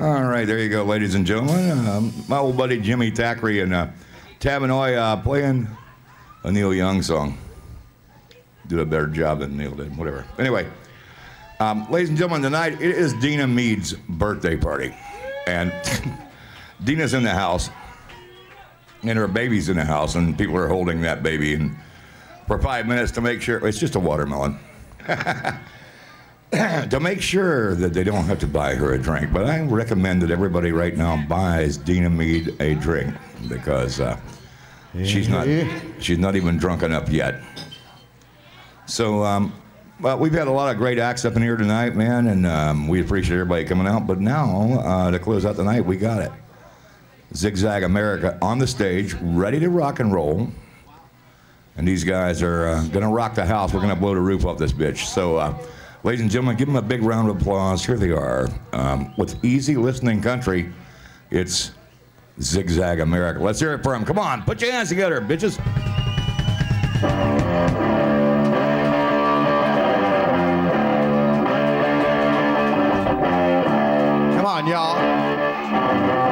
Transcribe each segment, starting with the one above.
All right, there you go, ladies and gentlemen. Um, my old buddy Jimmy Thackeray and uh, Tabanoy uh, playing a Neil Young song. Did a better job than Neil did, whatever. Anyway, um, ladies and gentlemen, tonight it is Dina Mead's birthday party. And Dina's in the house, and her baby's in the house, and people are holding that baby and for five minutes to make sure it's just a watermelon. to make sure that they don't have to buy her a drink. But I recommend that everybody right now buys Dina Mead a drink because uh, she's not she's not even drunk enough yet. So, um, well, we've had a lot of great acts up in here tonight, man, and um, we appreciate everybody coming out. But now, uh, to close out the night, we got it. Zigzag America on the stage, ready to rock and roll. And these guys are uh, going to rock the house. We're going to blow the roof off this bitch. So, uh, ladies and gentlemen, give them a big round of applause. Here they are. Um, with easy listening country, it's Zigzag America. Let's hear it for them. Come on, put your hands together, bitches. Come on, y'all.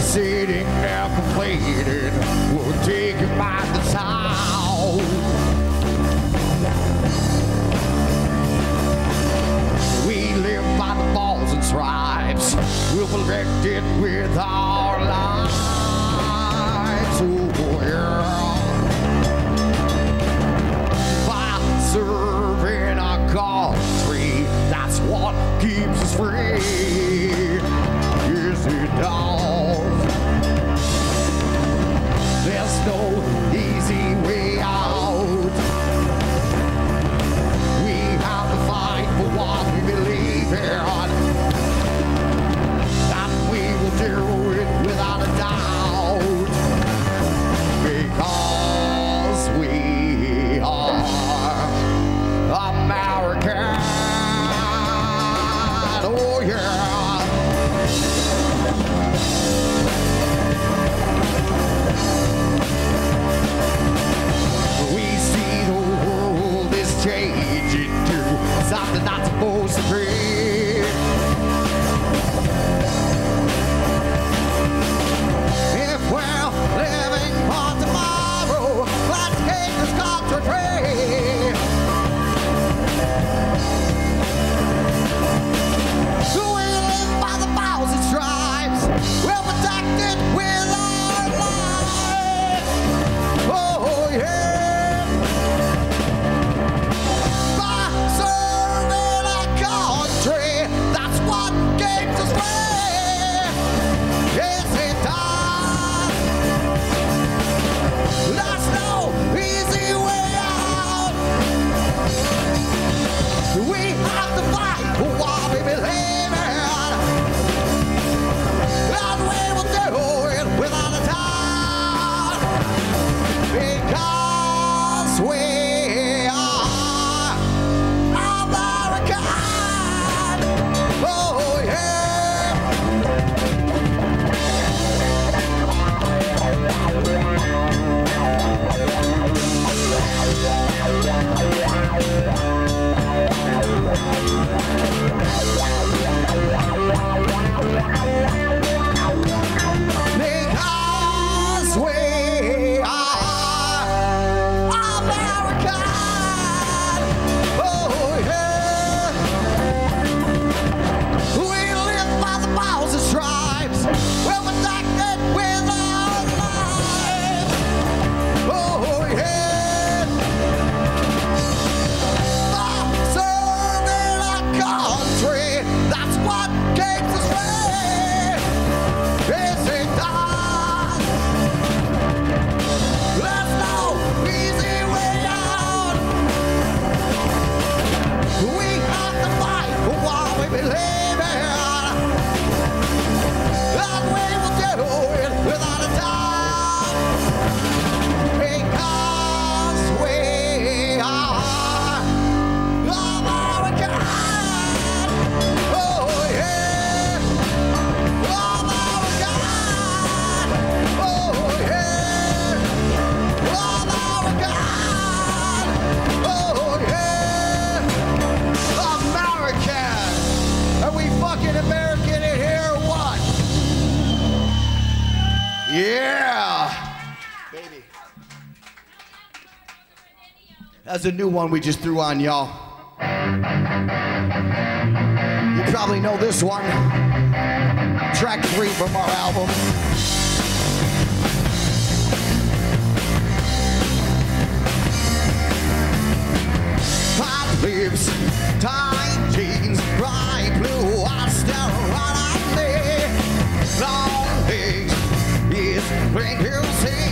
Sitting there complaining, we'll take you by the town. We live by the balls and stripes, we'll protect it with our lives. Oh, yeah. By serving our country, that's what keeps us free. It. There's no easy way out. We have to fight for what we believe in. And we will do well my doctor will. There's a new one we just threw on y'all. You probably know this one. Track three from our album. Hot lips, tight jeans, bright blue eyes stare right at me. Long legs, it's bring you see.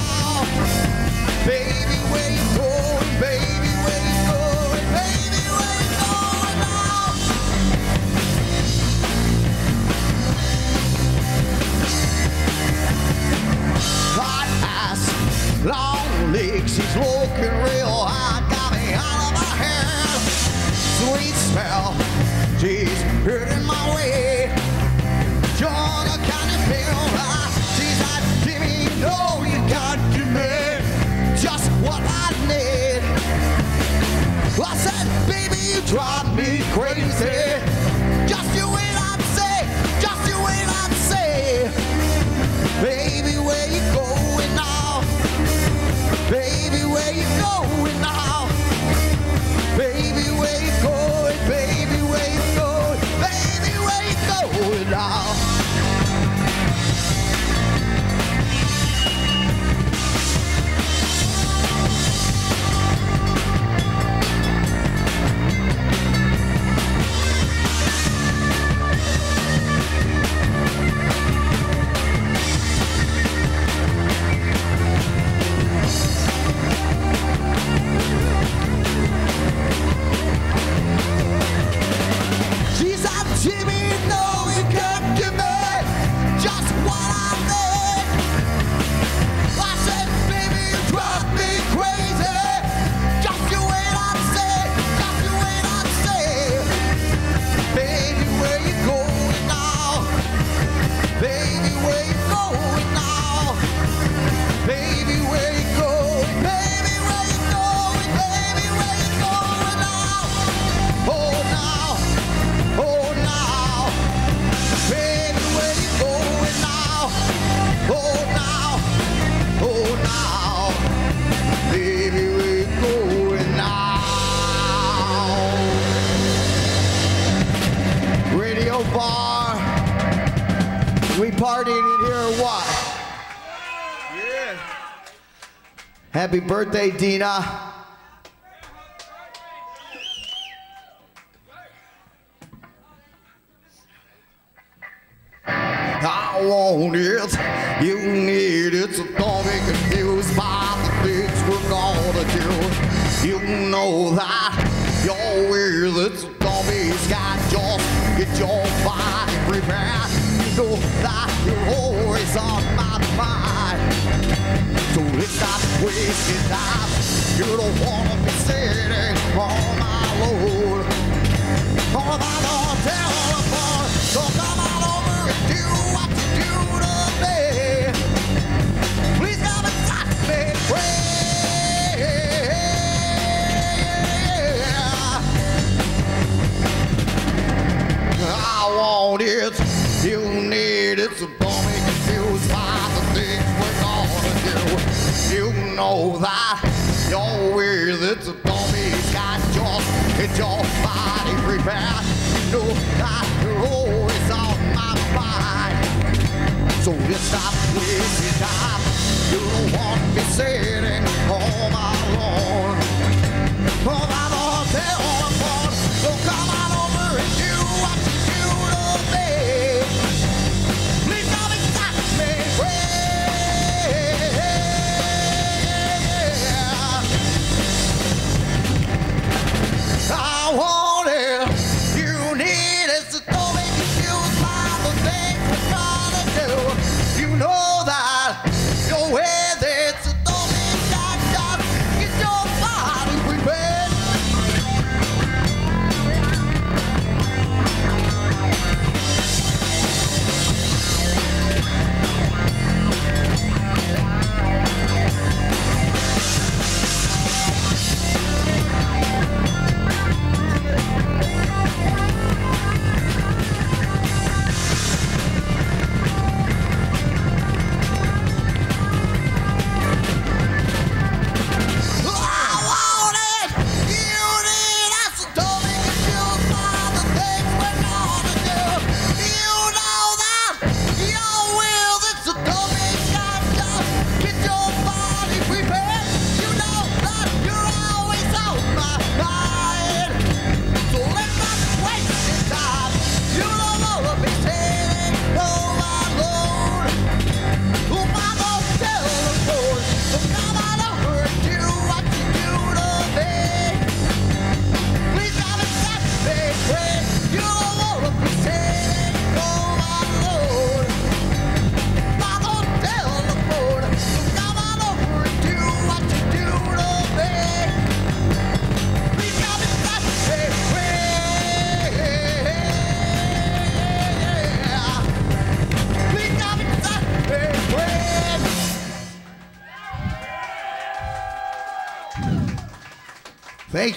Looking real hot, got me out of my head. Sweet smell, she's hurting my way. You're the kind of feel I, she's like, me no, you can't give me just what I need. I said, baby, you drive going on. birthday, Dina.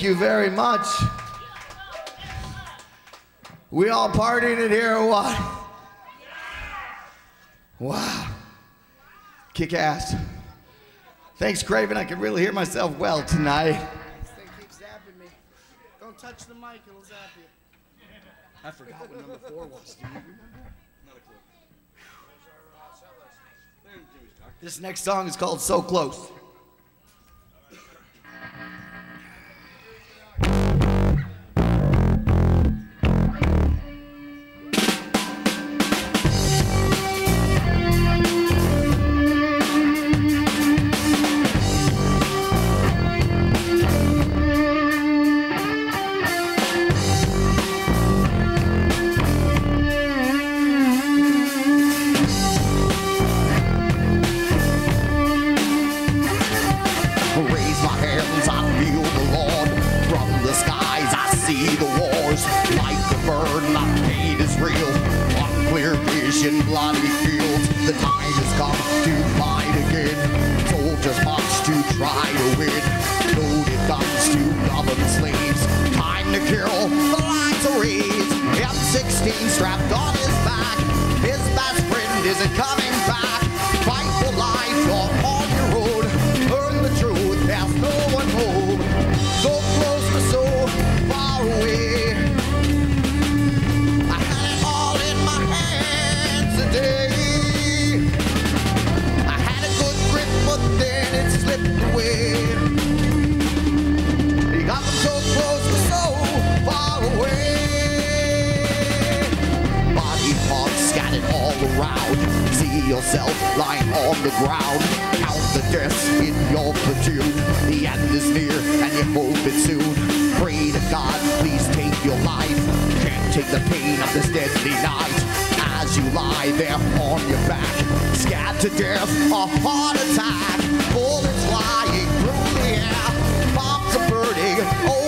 You very much. We all partying in here or what? Wow. Kick ass. Thanks, Craven. I can really hear myself well tonight. This thing keeps zapping me. Don't touch the mic, it'll zap you. I forgot what number four was. Do you remember? Uh, this next song is called So Close. The ground. Count the deaths in your platoon. The end is near, and you hope it's soon. Pray to God, please take your life. Can't take the pain of this deadly night. As you lie there on your back, scared to death, a heart attack. Bullets flying through the air. Bombs are burning over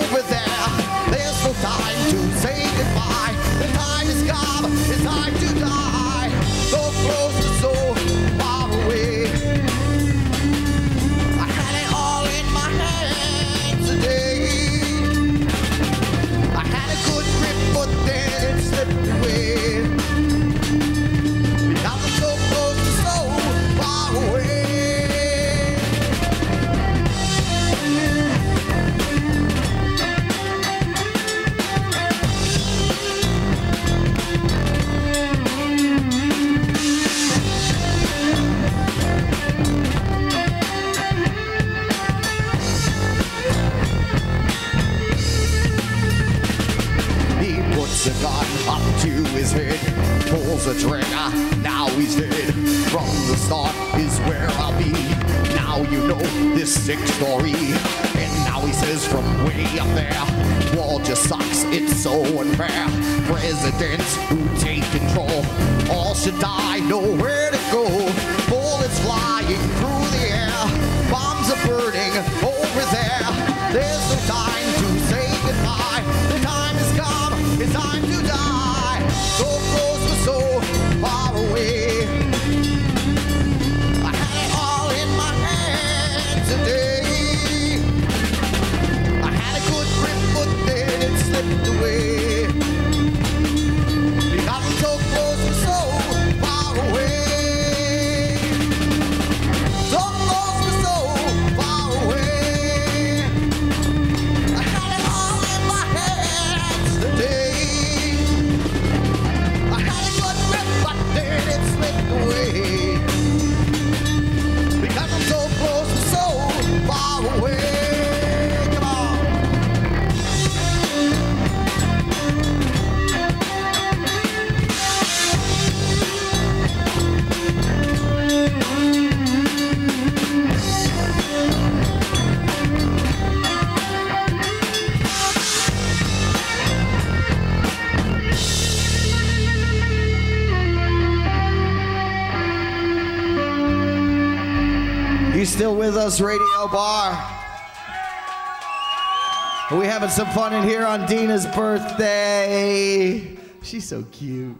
some fun in here on Dina's birthday. She's so cute.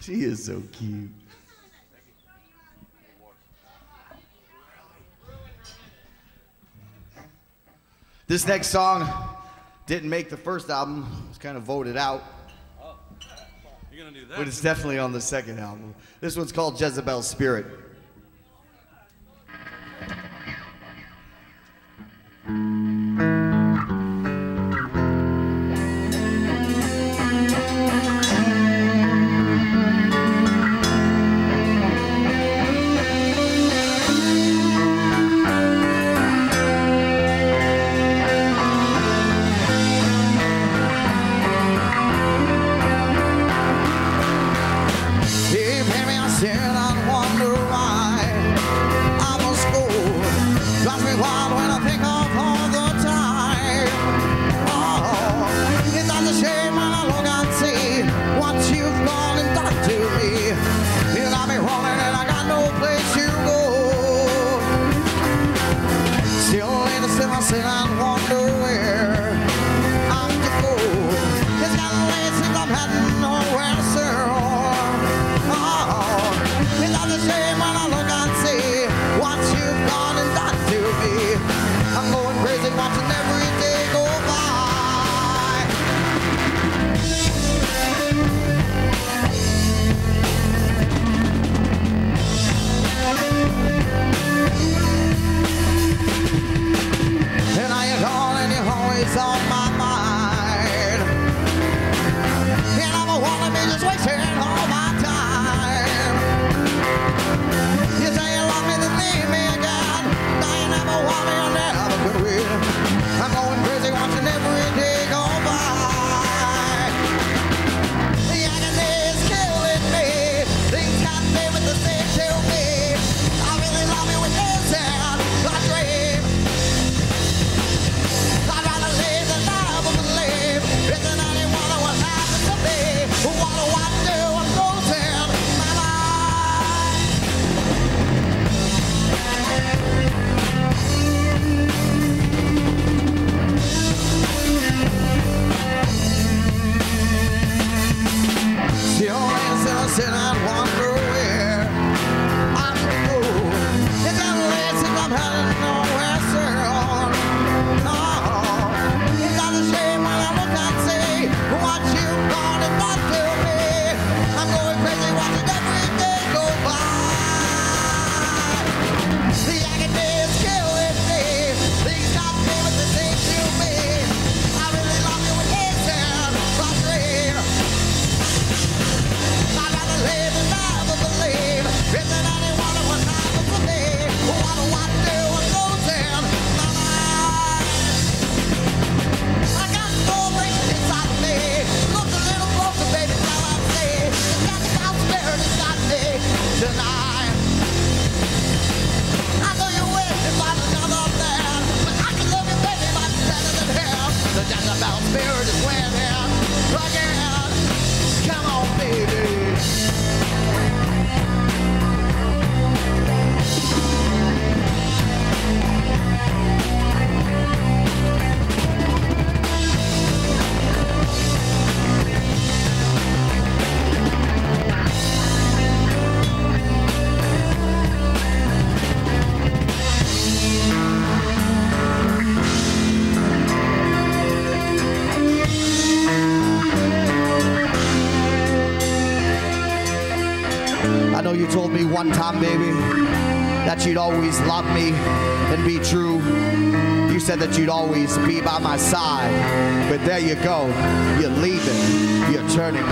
She is so cute. This next song didn't make the first album. It was kind of voted out. But it's definitely on the second album. This one's called Jezebel Spirit. one time, baby, that you'd always love me and be true. You said that you'd always be by my side, but there you go. You're leaving, you're turning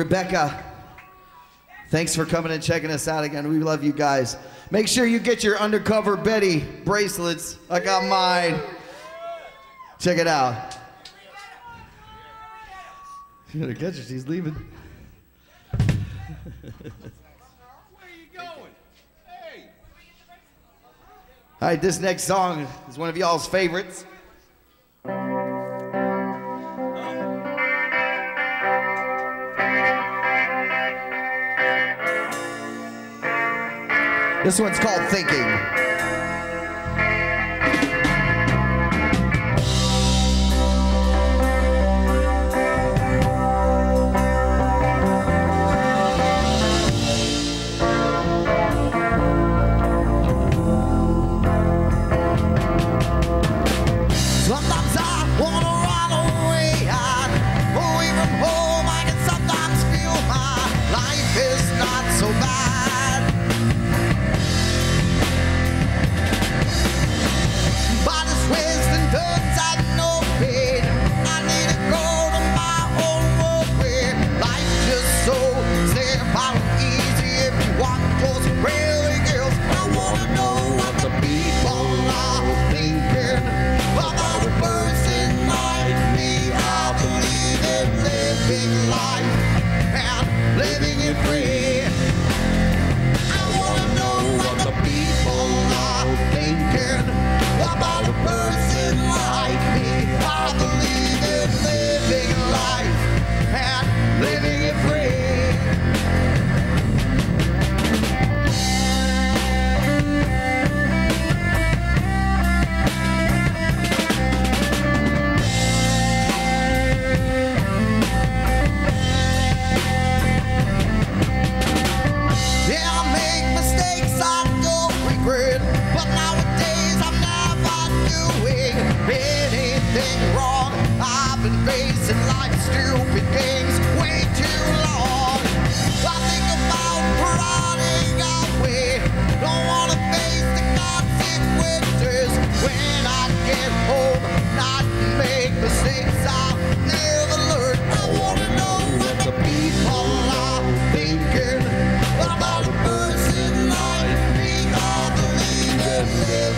Rebecca, thanks for coming and checking us out again. We love you guys. Make sure you get your undercover Betty bracelets. I got mine. Check it out. She's gonna catch her. She's leaving. Where you going? Hey. All right, this next song is one of y'all's favorites. This one's called Thinking.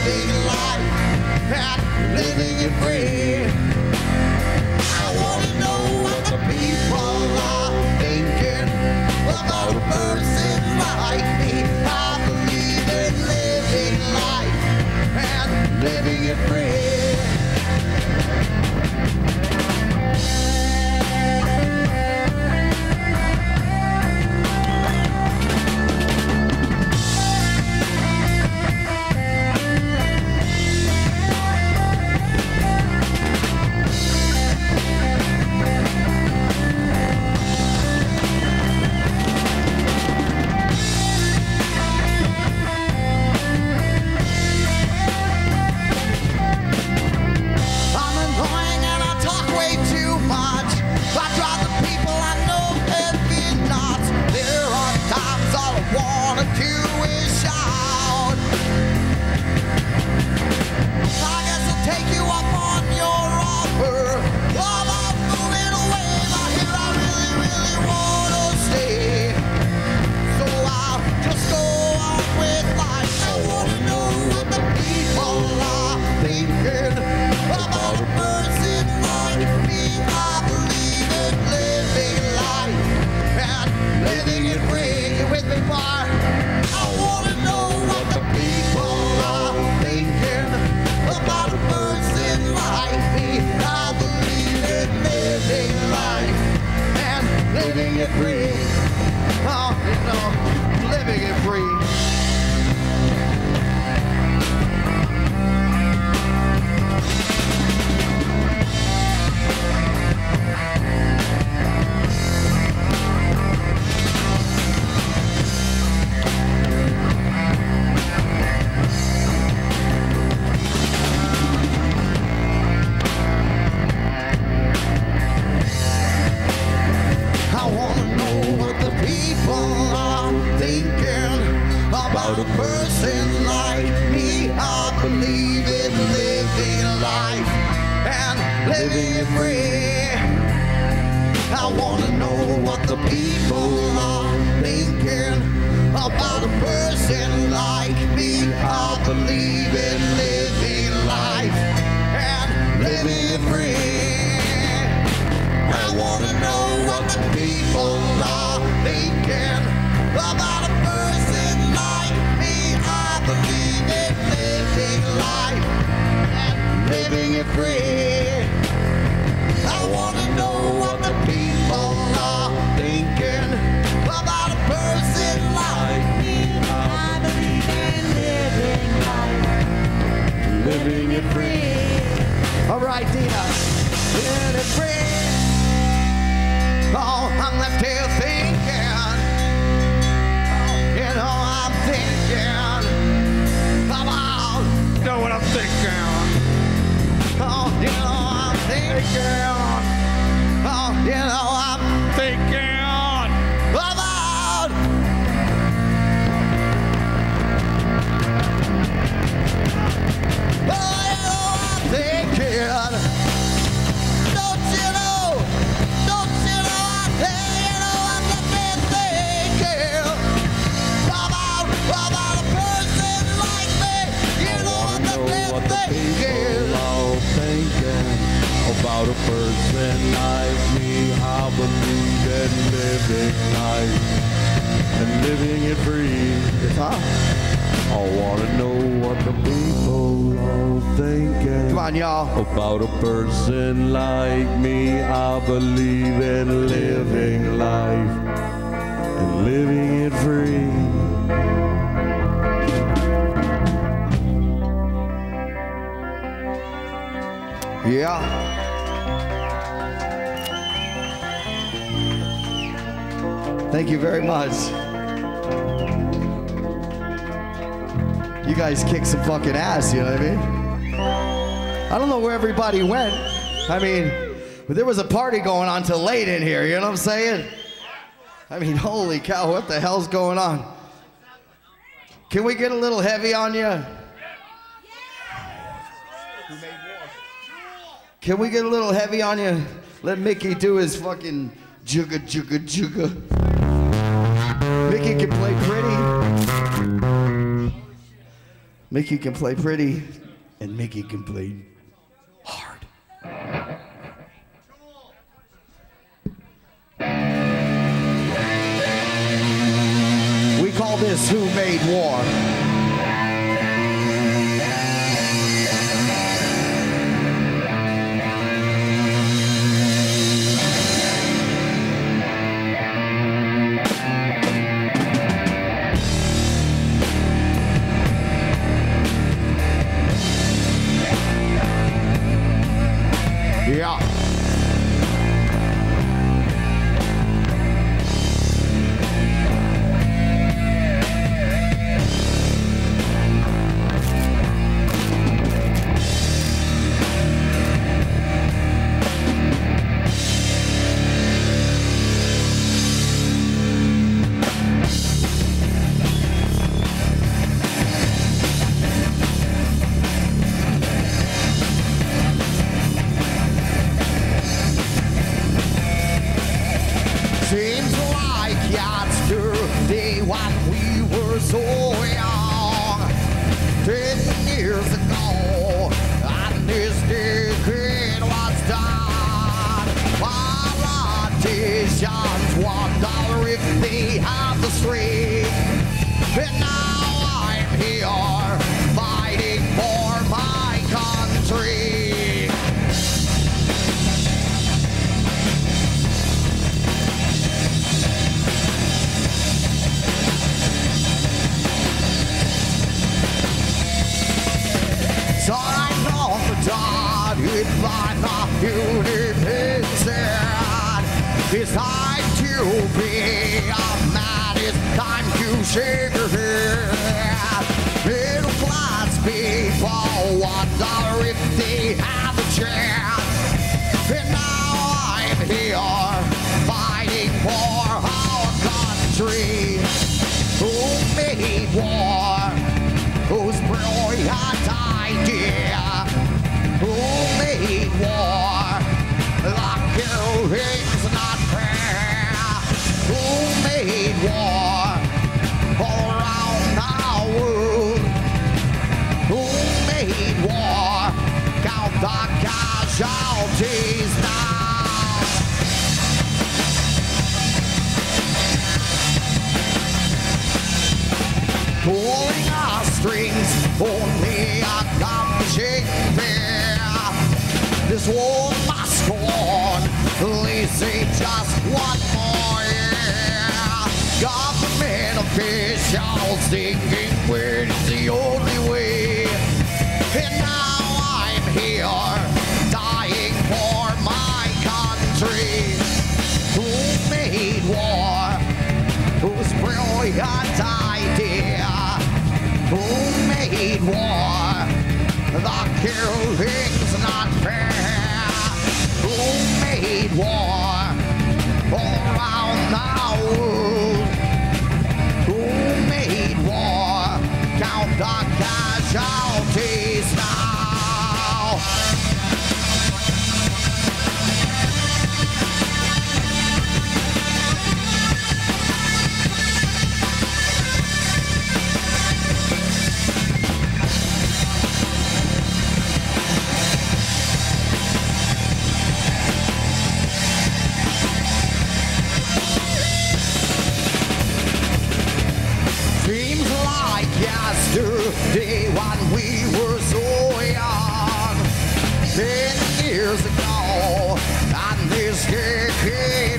living life living it free. Living life and living it free. I wanna know what the people are thinking Come on, y'all. about a person like me. I believe in living life and living it free. Yeah. Thank you very much. You guys kicked some fucking ass, you know what I mean? I don't know where everybody went. I mean, there was a party going on till late in here, you know what I'm saying? I mean, holy cow, what the hell's going on? Can we get a little heavy on you? Can we get a little heavy on you? Let Mickey do his fucking jugga jugga jugga. Mickey can play pretty. Mickey can play pretty, and Mickey can play hard. We call this Who Made War. made war all around the world. Who made war? Count the casualties now. Pulling our strings officials thinking we're the only way. And now I'm here, dying for my country. Who made war? Whose brilliant idea? Who made war? The killing's not fair. Who made war? All around the world. The casualties yesterday when we were so young. Ten years ago, and this decade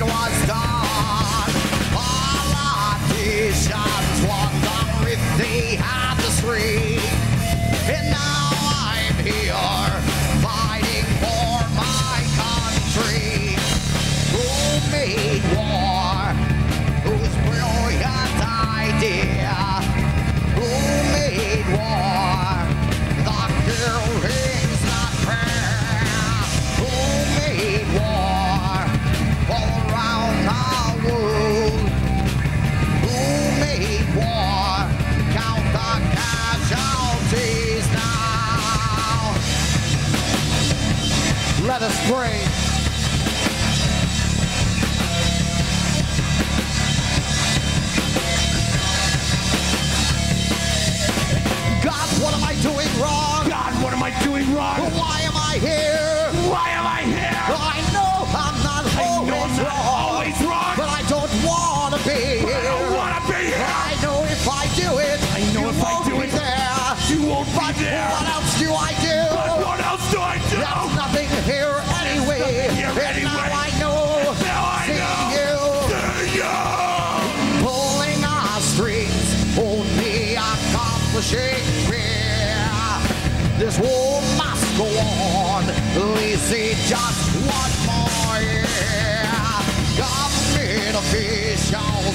Let. God, what am I doing wrong? God, what am I doing wrong? Why am I here? Why am I here?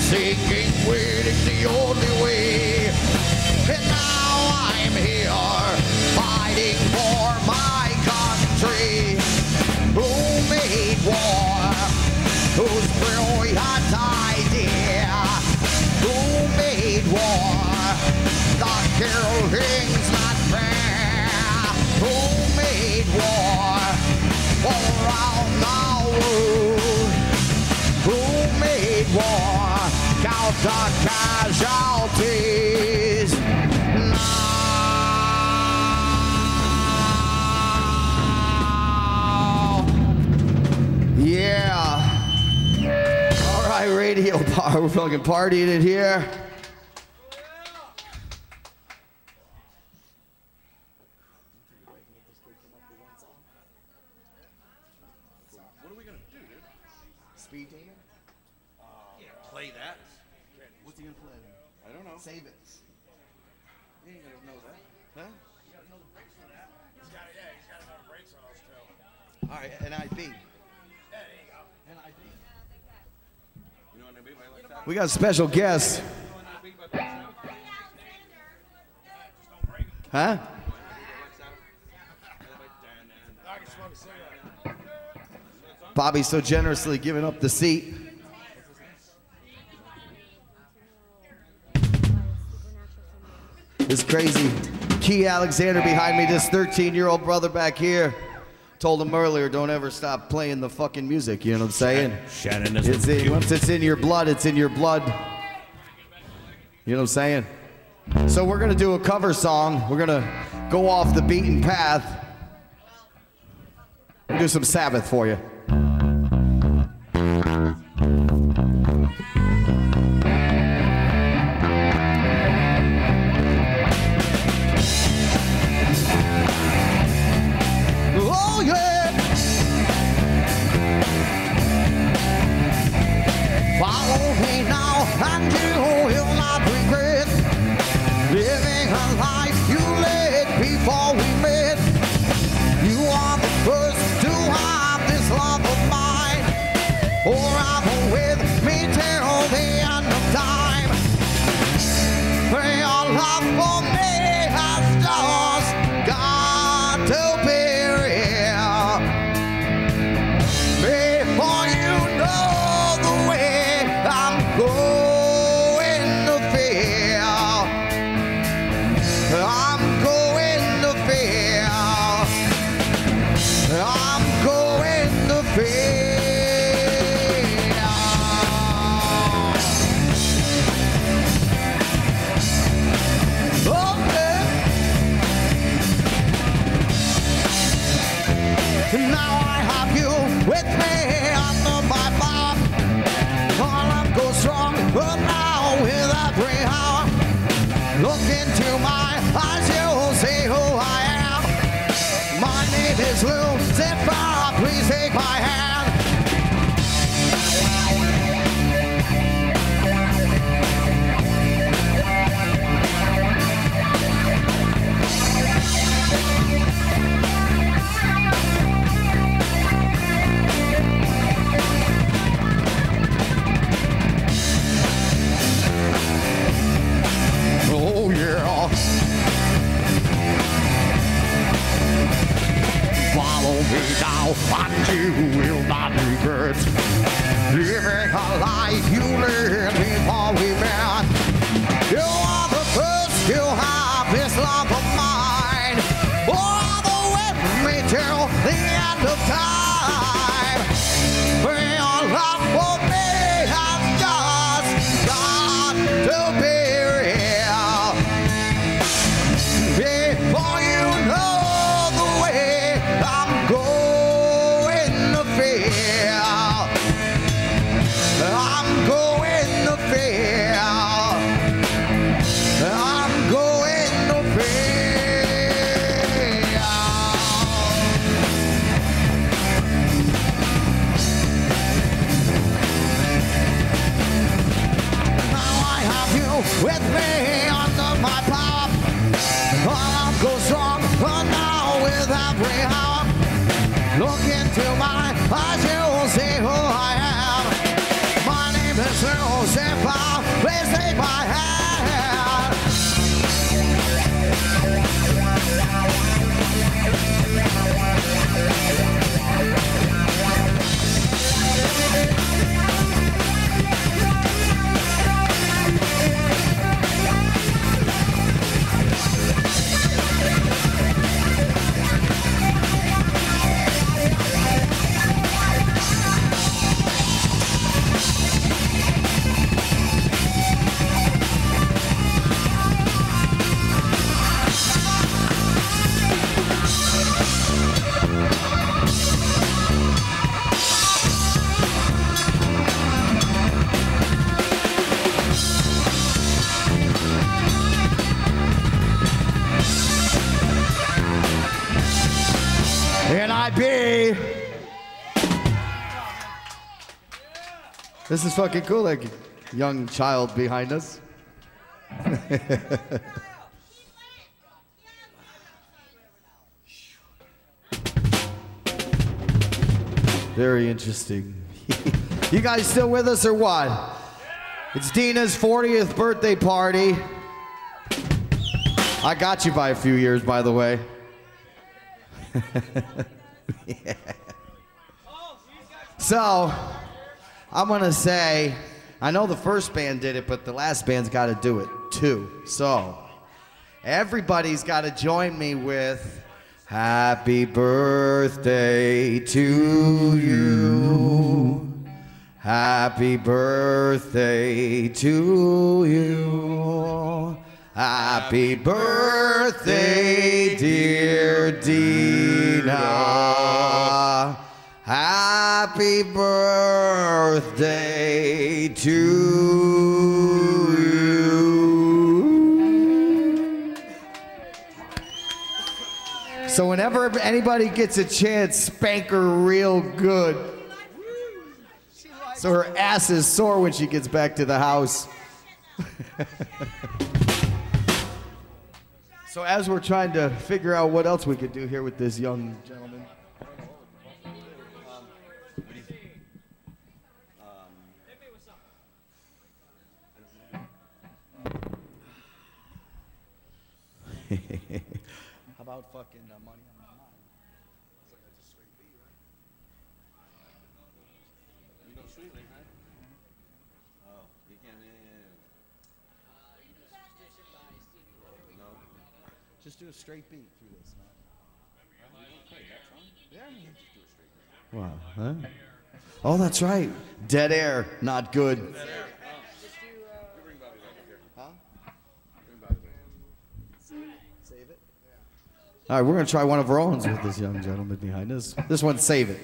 Thinking waiting the only way. And now I'm here, fighting for my country. Who made war? Whose brilliant idea? Who made war? The killing's not fair. Who made war? All around the world. The casualties. Now. Yeah. All right, radio bar. We're fucking partying it here. What are we gonna do, dude? Speed demon? Play that? What's he gonna play? I don't know. Save it. You ain't gonna know that. Huh? All right, NIB. You know what I mean by like that? We got a special guest. Huh? Bobby so generously giving up the seat. It's crazy. Key Alexander behind me, this 13 year old brother back here. Told him earlier, don't ever stop playing the fucking music. You know what I'm saying? Shannon is It's in, once it's in your blood, it's in your blood. You know what I'm saying? So we're gonna do a cover song. We're gonna go off the beaten path. Do some Sabbath for you find you will not regret. This is fucking cool, like young child behind us. Very interesting. you guys still with us or what? It's Dina's 40th birthday party. I got you by a few years, by the way. So, I'm gonna say, I know the first band did it, but the last band's got to do it too. So, everybody's got to join me with "Happy Birthday to you." Happy birthday to you. Happy birthday, dear Dina. Happy birthday to you. So whenever anybody gets a chance, spank her real good. So her ass is sore when she gets back to the house. so as we're trying to figure out what else we could do here with this young gentleman. How about fucking uh, money on my mind? You know Sweet Lake, right? Oh, you can't. Yeah, No. Just do a straight beat through this. Yeah, you can just do a straight beat. Wow. Huh? Oh, that's right. Dead air, not good. Save it. All right, we're gonna try one of our own with this young gentleman behind us. This one, save it.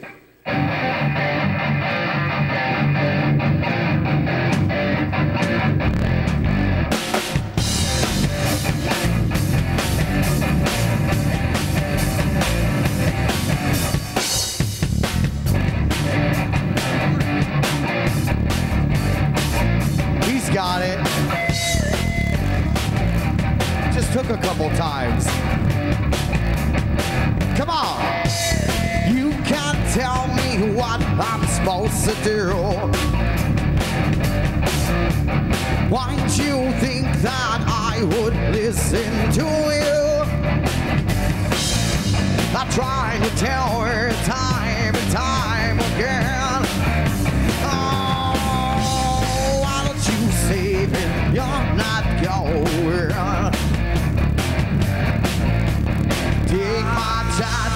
He's got it. Just took a couple times. Come on. You can't tell me what I'm supposed to do. Why'd you think that I would listen to you? I tried to tell her time and time again.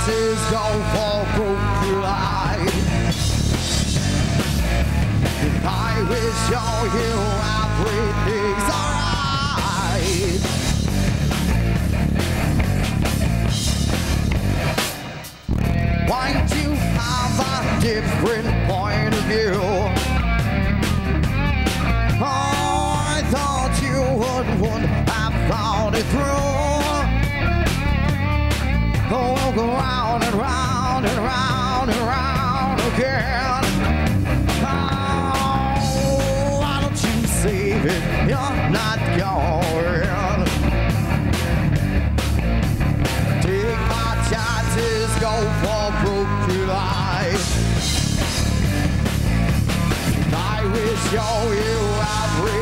is your wall broke line. If I wish you're here, everything's alright. Why do you have a different point of view? Oh, I thought you would, would have thought it through. We'll go round and round and round and round again. Oh, don't? You're not going. Take my chances, go for broke. I will show you everything's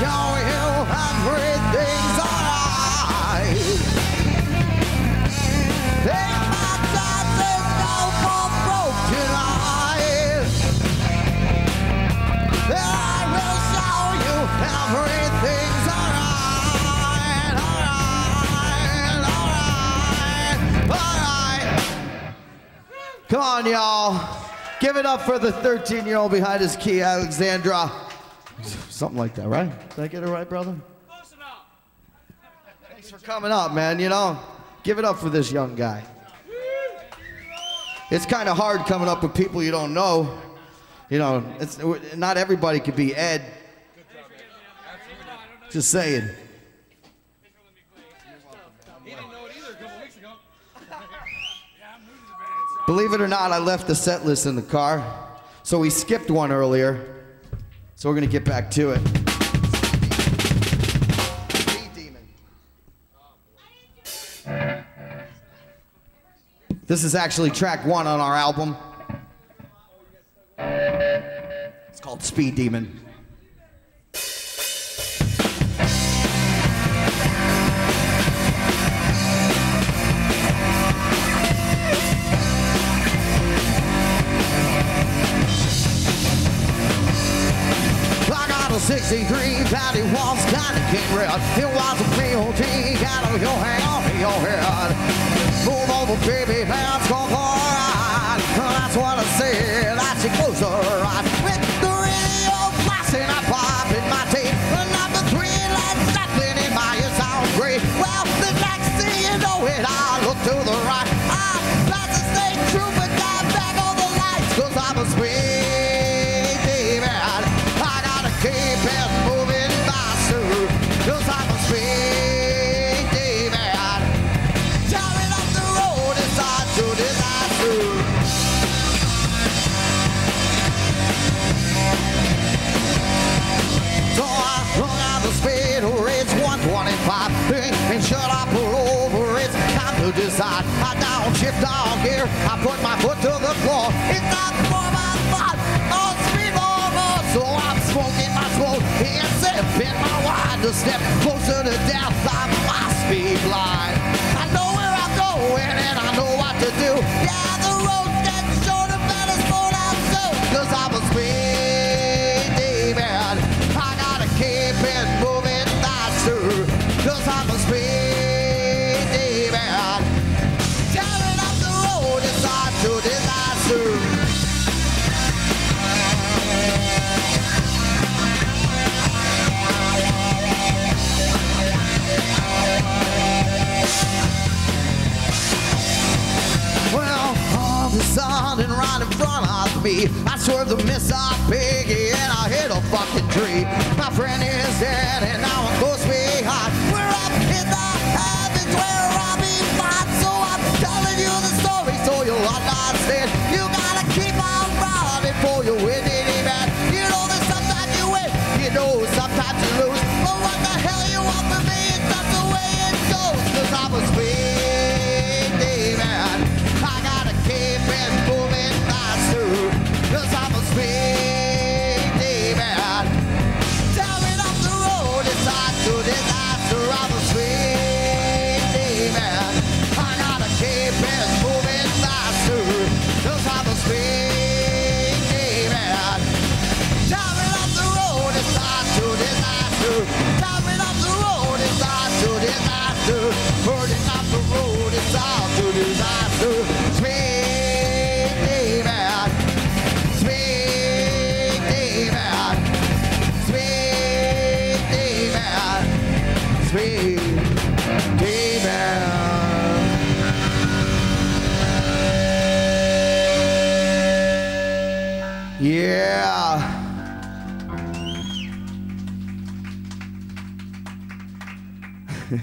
show you everything's alright. My go for proof tonight. And I will show you everything's alright, alright, alright, alright. Come on, y'all. Give it up for the 13 year old behind his key, Alexandra. Something like that, right? Did I get it right, brother? Close enough. Thanks for coming up, man. You know, give it up for this young guy. It's kind of hard coming up with people you don't know. You know, it's not everybody could be Ed. Just saying. Believe it or not, I left the set list in the car. So we skipped one earlier. So we're going to get back to it. This is actually track one on our album. It's called Speed Demon. 63 Patty Walls kind of king red. It was a POT, got on your hand your head. Move over, baby, let's go It's not for my So I'm smoking my smoke. And sipping my wine To step closer to death, me, I swerved the miss off piggy and I hit a fucking tree.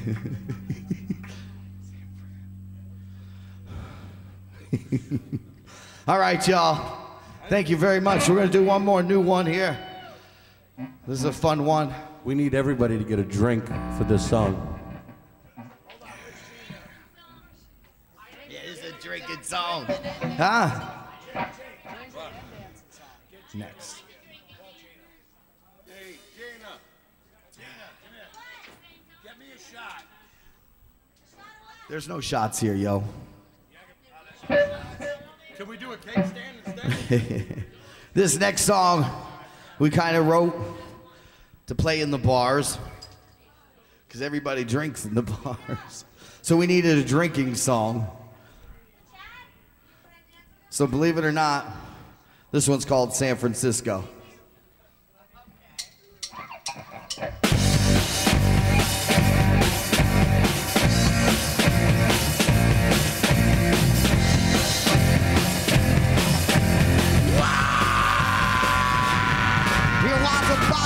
All right, y'all. Thank you very much. We're going to do one more new one here. This is a fun one. We need everybody to get a drink for this song. Yeah, is a drinking song. Huh? There's no shots here, yo. Can we do a cake stand instead? This next song we kind of wrote to play in the bars because everybody drinks in the bars. So we needed a drinking song. So believe it or not, this one's called San Francisco.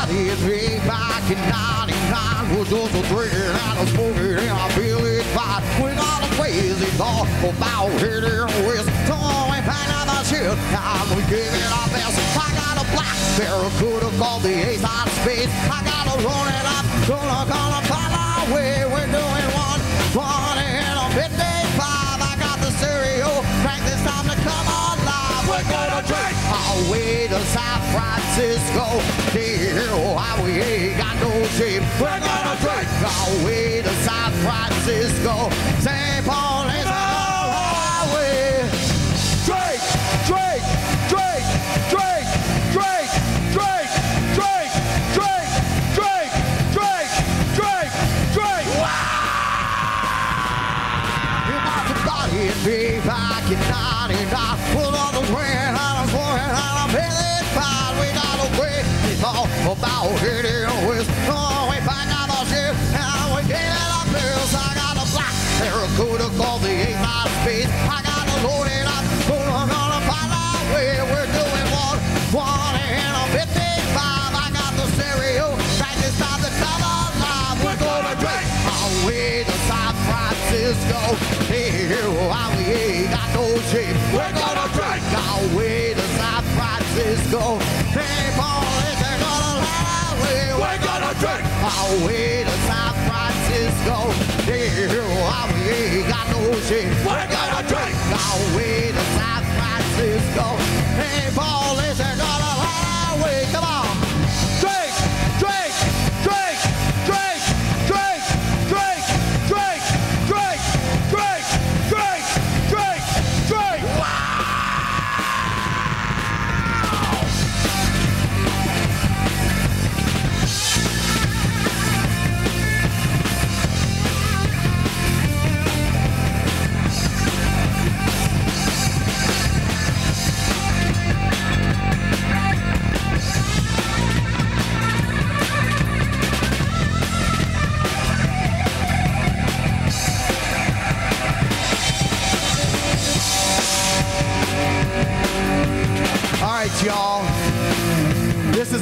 93, back in 99 We're just a dream and a smoking and I feel it fine. We got a crazy thought about hitting with Tom and pain of our shit. I'm giving our best. I got a black barracuda called the ace out space. I gotta run it up, gonna, gonna find our way. We're doing one, one. Way to San Francisco. Here, why we ain't got no shame. We're gonna drink our way to San Francisco. St. Paul is our highway. Drink, drink, drink, drink, drink, drink, drink, drink, drink, drink, drink, drink. You the body in me back in bow.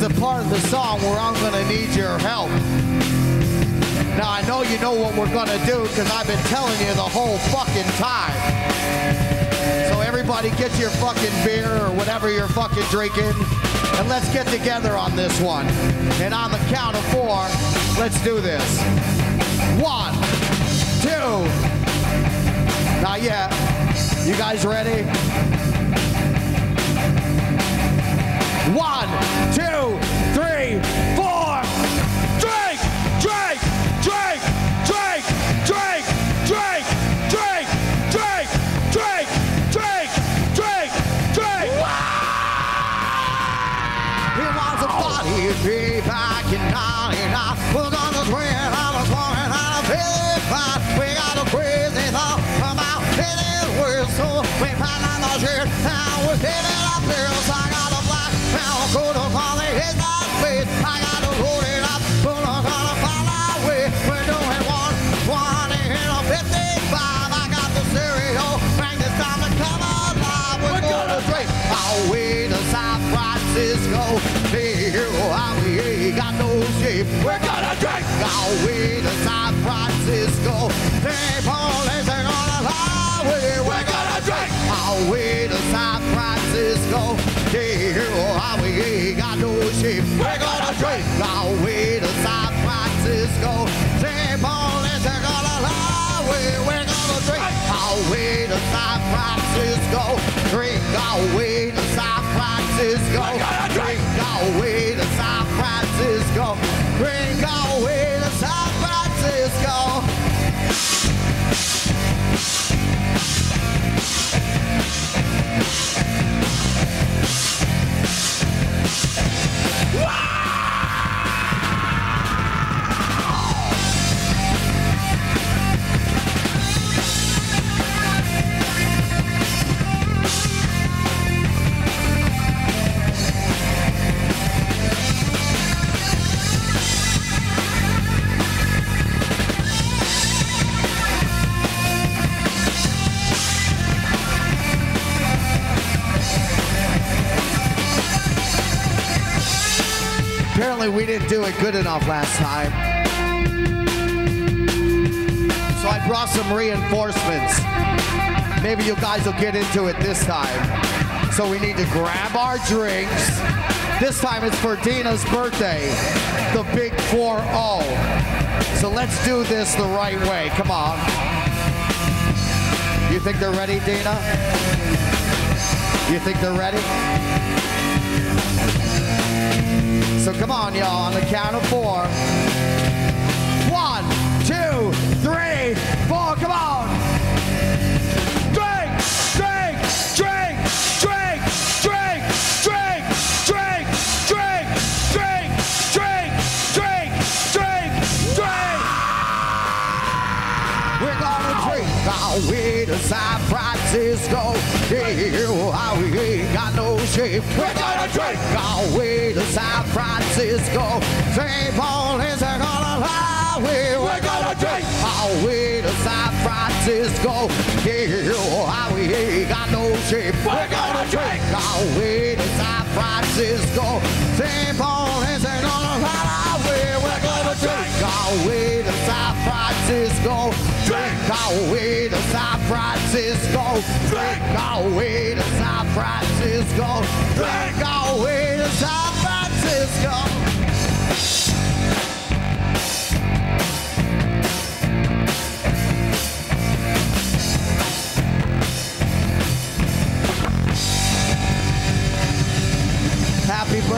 A part of the song where I'm going to need your help. Now, I know you know what we're going to do because I've been telling you the whole fucking time. So, everybody get your fucking beer or whatever you're fucking drinking, and let's get together on this one. And on the count of four, let's do this. One, two. Not yet. You guys ready? One, two, didn't do it good enough last time. So I brought some reinforcements. Maybe you guys will get into it this time. So we need to grab our drinks. This time it's for Dina's birthday, the big 4-0. So let's do this the right way. Come on. You think they're ready, Dina? You think they're ready? So come on, y'all, on the count of four. One, two, three, four, come on. Drink, drink, drink, drink, drink, drink, drink, drink, drink, drink, drink, drink, drink. We're gonna drink our way to San Francisco. Yeah, we ain't got no shame. We're gonna drink our way to San Francisco. Save all his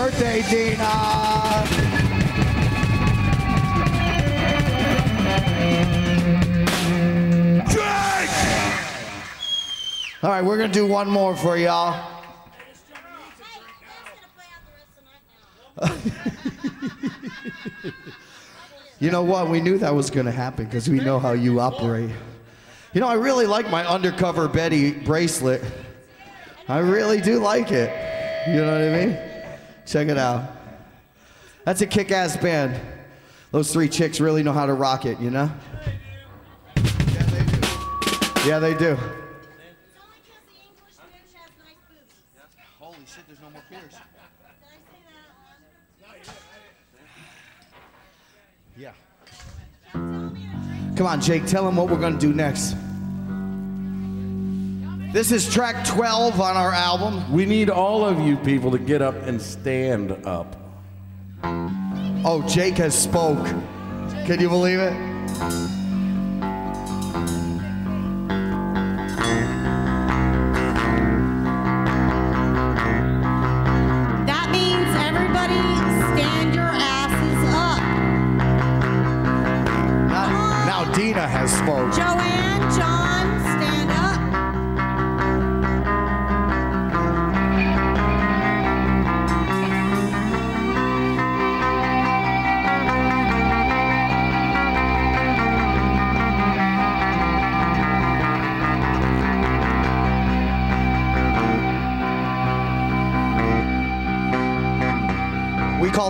birthday, Dina. All right, we're gonna do one more for y'all. You know what? We knew that was gonna happen because we know how you operate. You know, I really like my undercover Betty bracelet. I really do like it. You know what I mean? Check it out. That's a kick-ass band. Those three chicks really know how to rock it, you know? Yeah, they do. Holy shit, there's no more beers. Yeah. Come on, Jake, tell them what we're gonna do next. This is track 12 on our album. We need all of you people to get up and stand up. Oh, Jake has spoke. Can you believe it?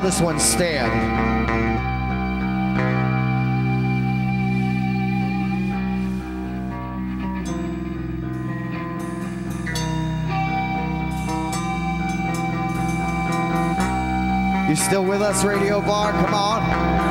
This one Stand. You still with us, Radio Bar? Come on.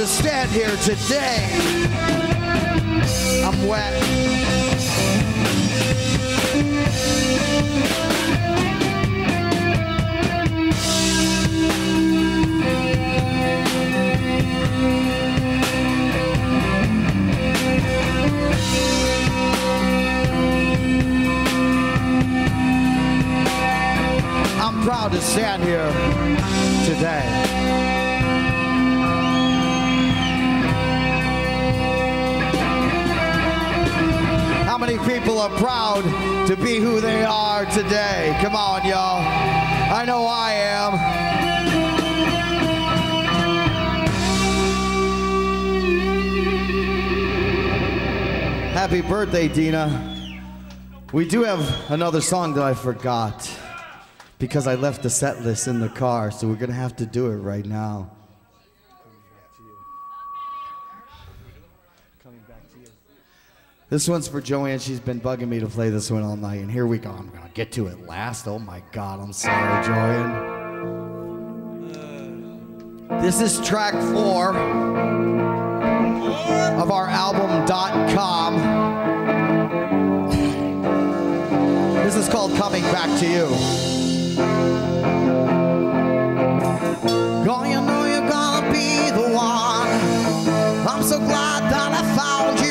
To stand here today. I'm wet. I'm proud to stand here today. Many people are proud to be who they are today? Come on, y'all. I know I am. Happy birthday, Dina. We do have another song that I forgot because I left the set list in the car, so we're gonna have to do it right now. This one's for Joanne. She's been bugging me to play this one all night, and here we go. I'm gonna get to it last. Oh my God, I'm sorry, Joanne. This is track four of our album .com. This is called Coming Back to You. Girl, you know you're gonna be the one. I'm so glad that I found. You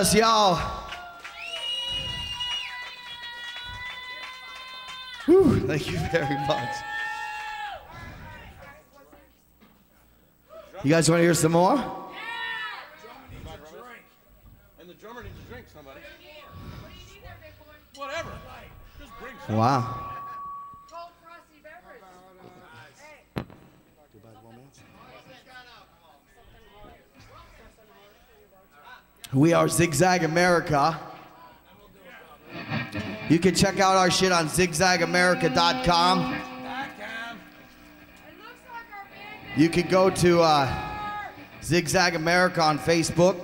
us, y'all. Whew, thank you very much. You guys want to hear some more? Are Zigzag America. You can check out our shit on zigzagamerica.com. You can go to uh, Zigzag America on Facebook.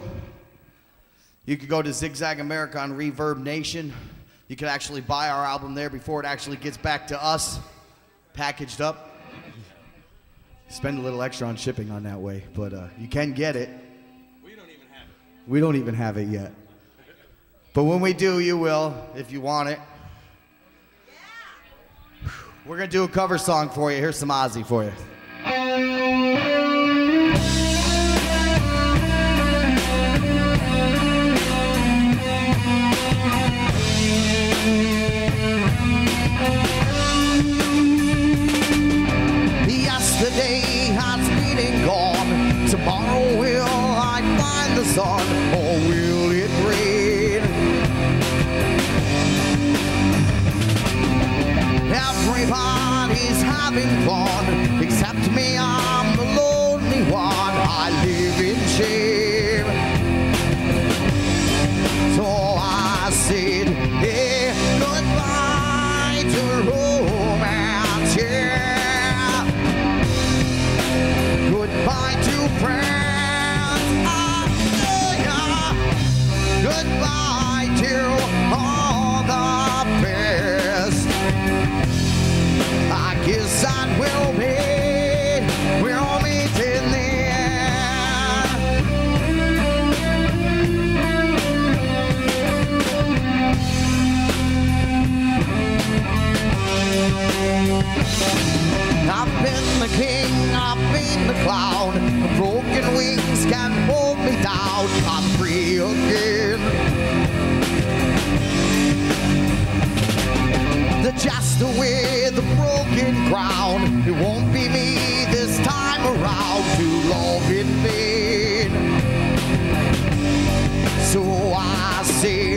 You could go to Zigzag America on Reverb Nation. You could actually buy our album there before it actually gets back to us, packaged up. Spend a little extra on shipping on that way, but uh, you can get it. We don't even have it yet. But when we do, you will, if you want it. We're going to do a cover song for you. Here's some Ozzy for you. Everybody's having fun, except me. I'm the lonely one. I live in shame. Broken wings can hold me down. I'm free again. The jester with the broken crown. It won't be me this time around to love in vain. So I said,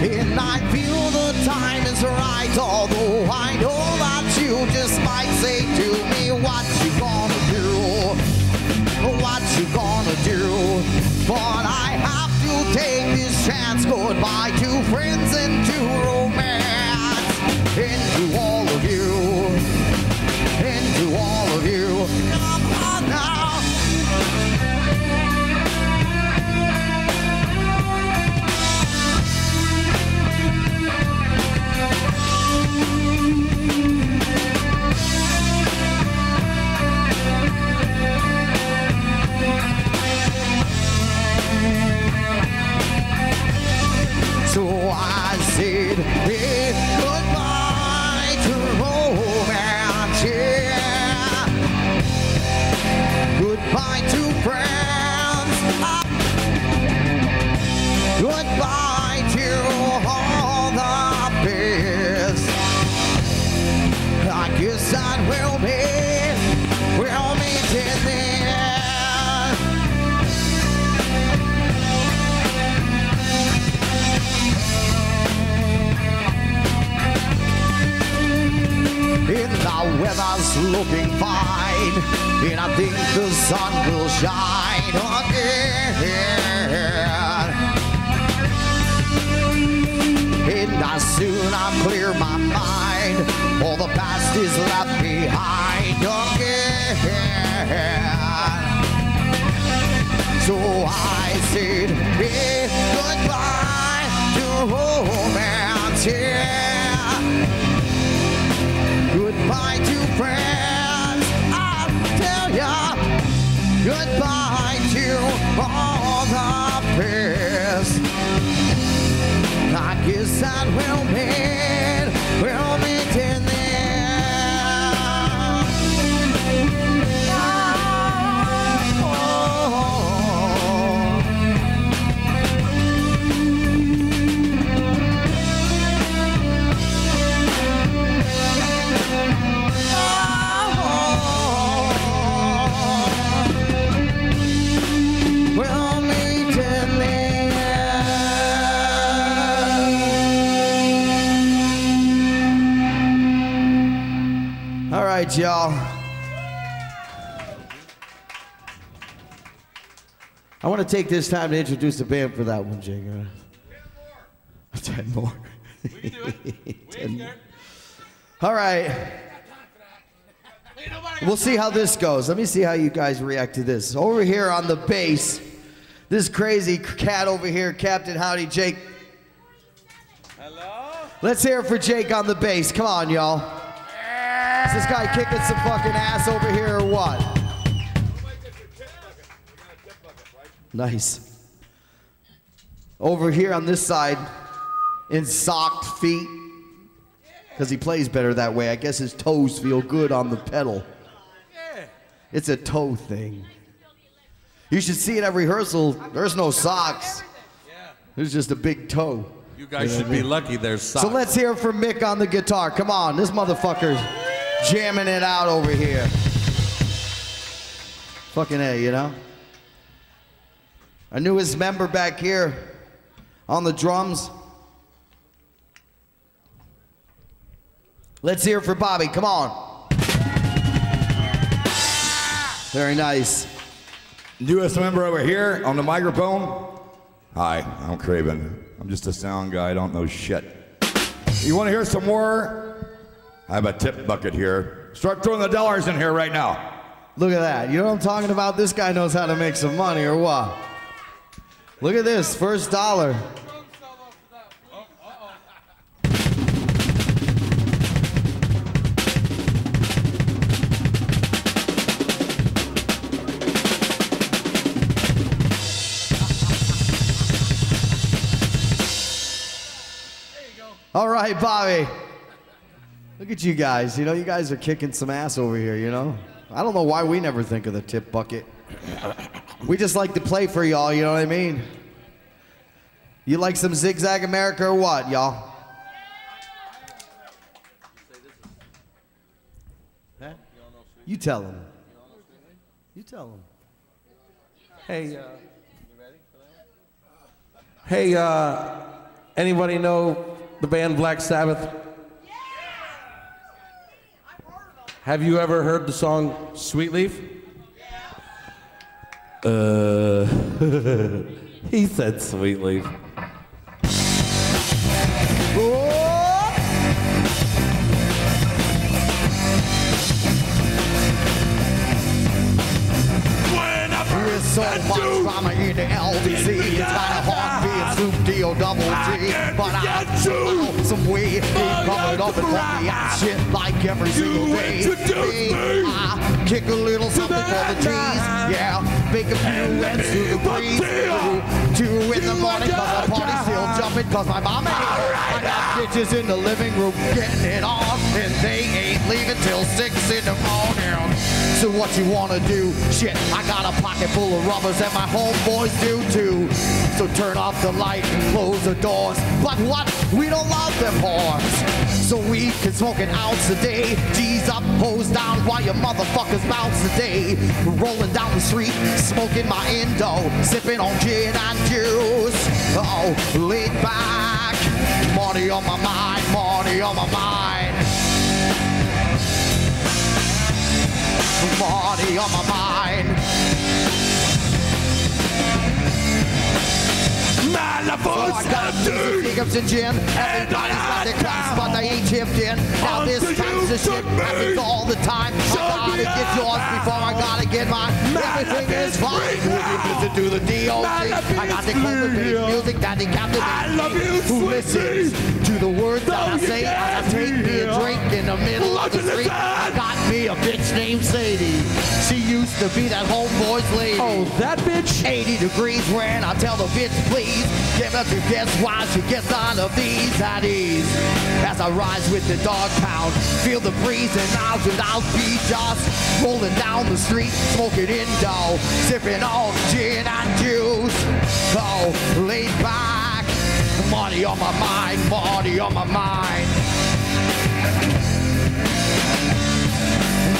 And I feel the time is right, although I know I the looking fine, and I think the sun will shine again. And I soon I'll clear my mind, all the past is left behind again. So I said, goodbye to romance, yeah. Friends, I tell ya. Goodbye to right, y'all. I want to take this time to introduce the band for that one, Jake. Ten more. Ten more. All right. We'll see how this goes. Let me see how you guys react to this. Over here on the bass, this crazy cat over here, Captain Howdy Jake. Hello? Let's hear it for Jake on the bass. Come on, y'all. Is this guy kicking some fucking ass over here or what? Nice. Over here on this side, in socked feet, because he plays better that way. I guess his toes feel good on the pedal. It's a toe thing. You should see it at rehearsal. There's no socks. There's just a big toe. You guys should be lucky there's socks. So let's hear from Mick on the guitar. Come on, this motherfucker's jamming it out over here. Fucking A, you know? Our newest member back here on the drums. Let's hear it for Bobby. Come on. Very nice. Newest member over here on the microphone. Hi, I'm Craven. I'm just a sound guy. I don't know shit. You want to hear some more? I have a tip bucket here. Start throwing the dollars in here right now. Look at that. You know what I'm talking about? This guy knows how to make some money or what? Look at this. First dollar. All right, Bobby. Look at you guys. You know, you guys are kicking some ass over here, you know? I don't know why we never think of the tip bucket. We just like to play for y'all, you know what I mean? You like some Zigzag America or what, y'all? You tell them. You tell them. Hey, uh, hey, uh, anybody know the band Black Sabbath? Have you ever heard the song Sweet Leaf? Uh, he said Sweet Leaf. There's so much drama in the LBC. It's kind of hard being Snoop D or Double G. But I some way they up and put me shit like every single day. Hey, I kick a little something for the trees. Yeah, make a few ends to the breeze. Cause my mama here. I got bitches in the living room getting it on, and they ain't leaving till six in the morning. So what you wanna do? Shit, I got a pocket full of rubbers and my homeboys do too. So turn off the light and close the doors. But what? We don't love them whores. So we can smoke an ounce a day. G's up, hose down while your motherfuckers bounce a day. Rolling down the street, smoking my Indo, sipping on gin and juice. Oh, laid back. Money on my mind, money on my mind. Money on my mind. So I got Jacobs and gin. Everybody's got their but I ain't chipped in. Now this time's the shit happens all the time. I gotta get yours before I gotta get mine. Everything is fine. If you listen to the DOC, I got the cultivated music that captivates I love you, Who listens to the words that I say as I take me a drink in the middle of the street? I got me a bitch named Sadie. She used to be that homeboy's lady. Oh, that bitch? 80 degrees when I tell the bitch please give her to guess why she gets none of these at ease as I rise with the dog pound. Feel the breeze and out and I'll be just rolling down the street smoking in indo sipping on gin and juice. Oh laid back. Money on my mind money on my mind.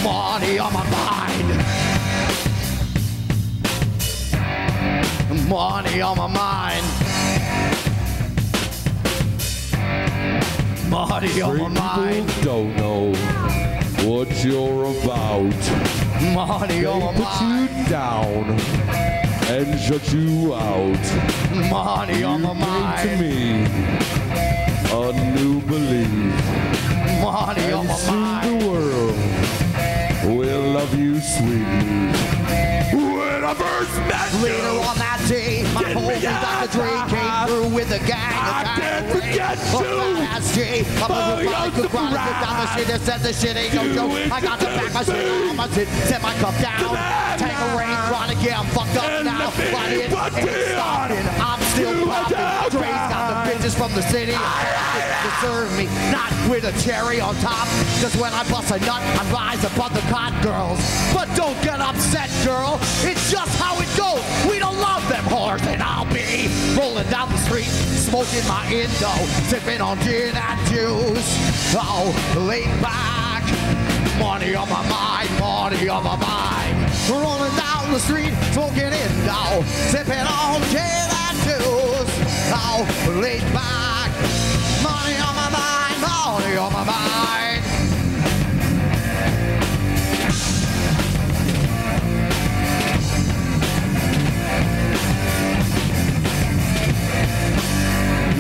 Money on my mind. Money on my mind. Money on my mind. People don't know what you're about. Money They on my put mind. you down and shut you out. Money on my You bring to me a new belief. Money on my soon mind. the world will love you sweetly. When I first met Later you, on that day, my Didn't homie we Dr. Dre came through with a gang of I can't forget you. Fat ass J. I'm a robotic who down the shit says the shit ain't no joke. I got to back my shit my shit, set my cup down. Tangerine chronic, yeah, I'm fucked up now. the big But it ain't stopping. I'm still popping. Dre's got. Bitches from the city to serve me, not with a cherry on top. Cause when I bust a nut, I rise above the cot girls. But don't get upset, girl. It's just how it goes. We don't love them whores, and I'll be rolling down the street, smoking my Indo, sipping on gin and juice. Oh, laid back, money on my mind, money on my mind. Rolling down the street, smoking Indo, sipping on gin and juice. Oh, laid back, money on my mind, money on my mind.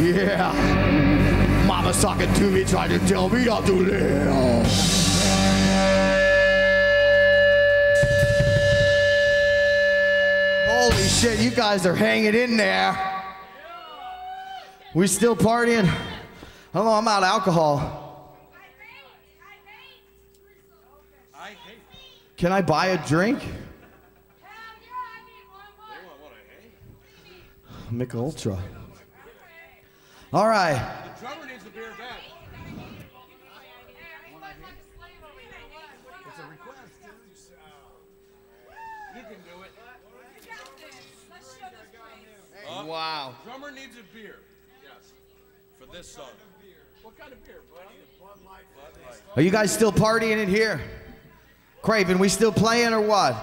Yeah. Mama's talking to me, trying to tell me how to live. Holy shit, you guys are hanging in there. We still partying? I don't know, I'm out of alcohol. Can I buy a drink? Mick Ultra. All right. Drummer needs a beer back. It's a request. You can do it. Wow. Drummer needs a beer. Yes. This song. What kind of beer, bud? Bud Light. Are you guys still partying in here? Craven, we still playing or what?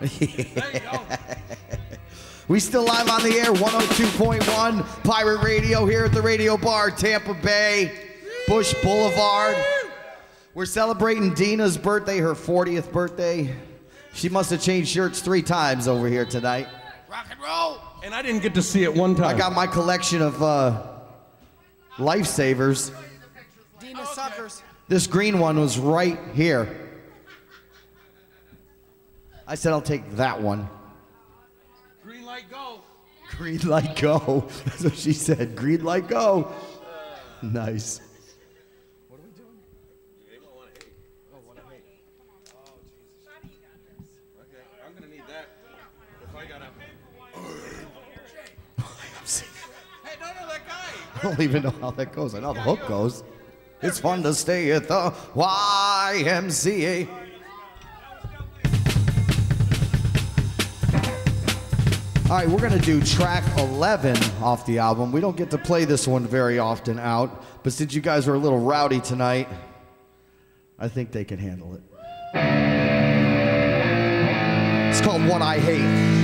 we still live on the air, 102.1 Pirate Radio here at the Radio Bar, Tampa Bay, Bush Boulevard. We're celebrating Dina's birthday, her 40th birthday. She must have changed shirts three times over here tonight. Rock and roll. And I didn't get to see it one time. I got my collection of uh, lifesavers. Dina suckers. This green one was right here. I said I'll take that one. Green light go. Green light go. That's what she said. Green light go. Nice. Okay, I'm gonna need that. If I gotta. Hey, no, no, that guy. I don't even know how that goes. I know how the hook goes. It's fun to stay at the YMCA. All right, we're going to do track 11 off the album. We don't get to play this one very often out, but since you guys are a little rowdy tonight, I think they can handle it. It's called What I Hate.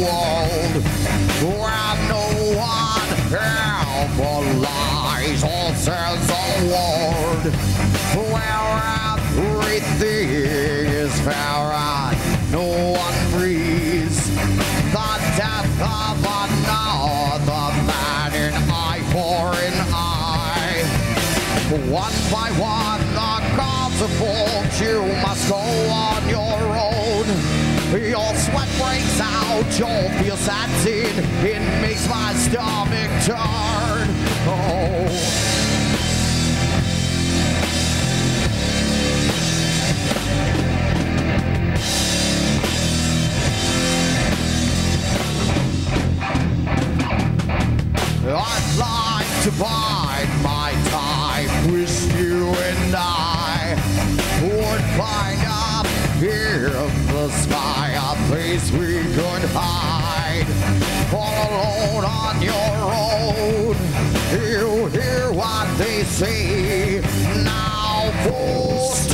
world where no one ever lies or says a word, where everything is fair and no one breathes. The death of another man in eye for an eye. One by one, the gods of fortune must go on your own. Your sweat breaks out, you'll feel sad scene. It makes my stomach turn. Oh. I'd like to bide my time with you and I would find up here hide all alone on your own. You hear what they say now, fools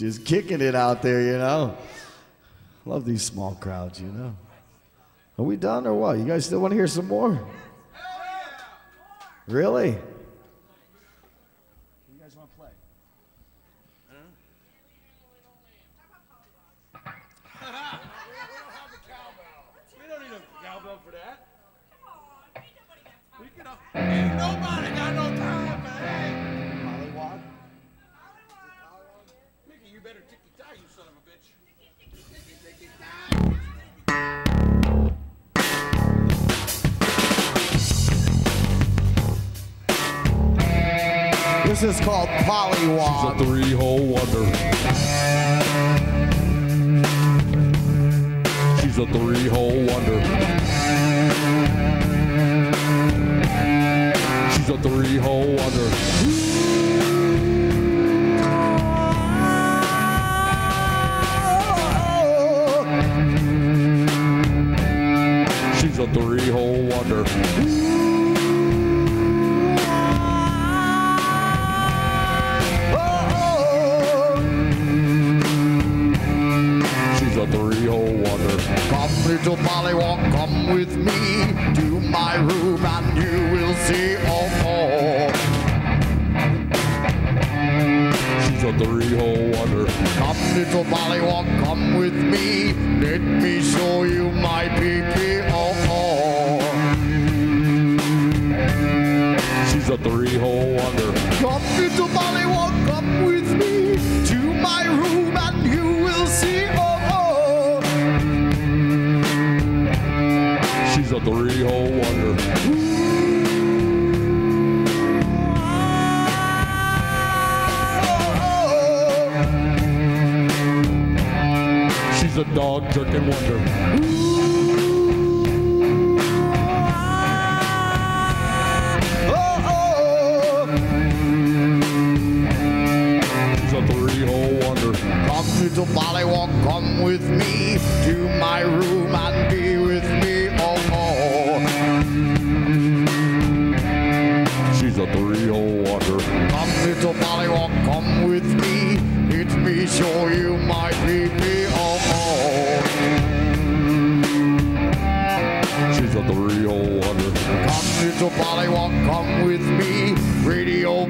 just kicking it out there, you know? Love these small crowds, you know? Are we done or what? You guys still want to hear some more? Really? You guys want to play? Huh? we don't need a cowbell for that. We can. Ain't nobody got no time for that. Mickey, you This is called She's a Pollywog. three-hole wonder. She's a three-hole wonder. She's a three-hole wonder. She's a three-hole wonder. Three-hole wonder. Come, little Pollywog, come with me to my room and you will see all more. She's a three-hole wonder. Come, little Pollywog, come with me. Let me show you my pee-pee. Oh. She's a three-hole wonder. Come, little Pollywog, She's a three-hole wonder. She's a dog jerking wonder. She's a three-hole wonder. Come, Pollywog, come with me to my room You. Oh, oh. She's a three-hole oh wonder. Come, little Pollywog, come with me. Radio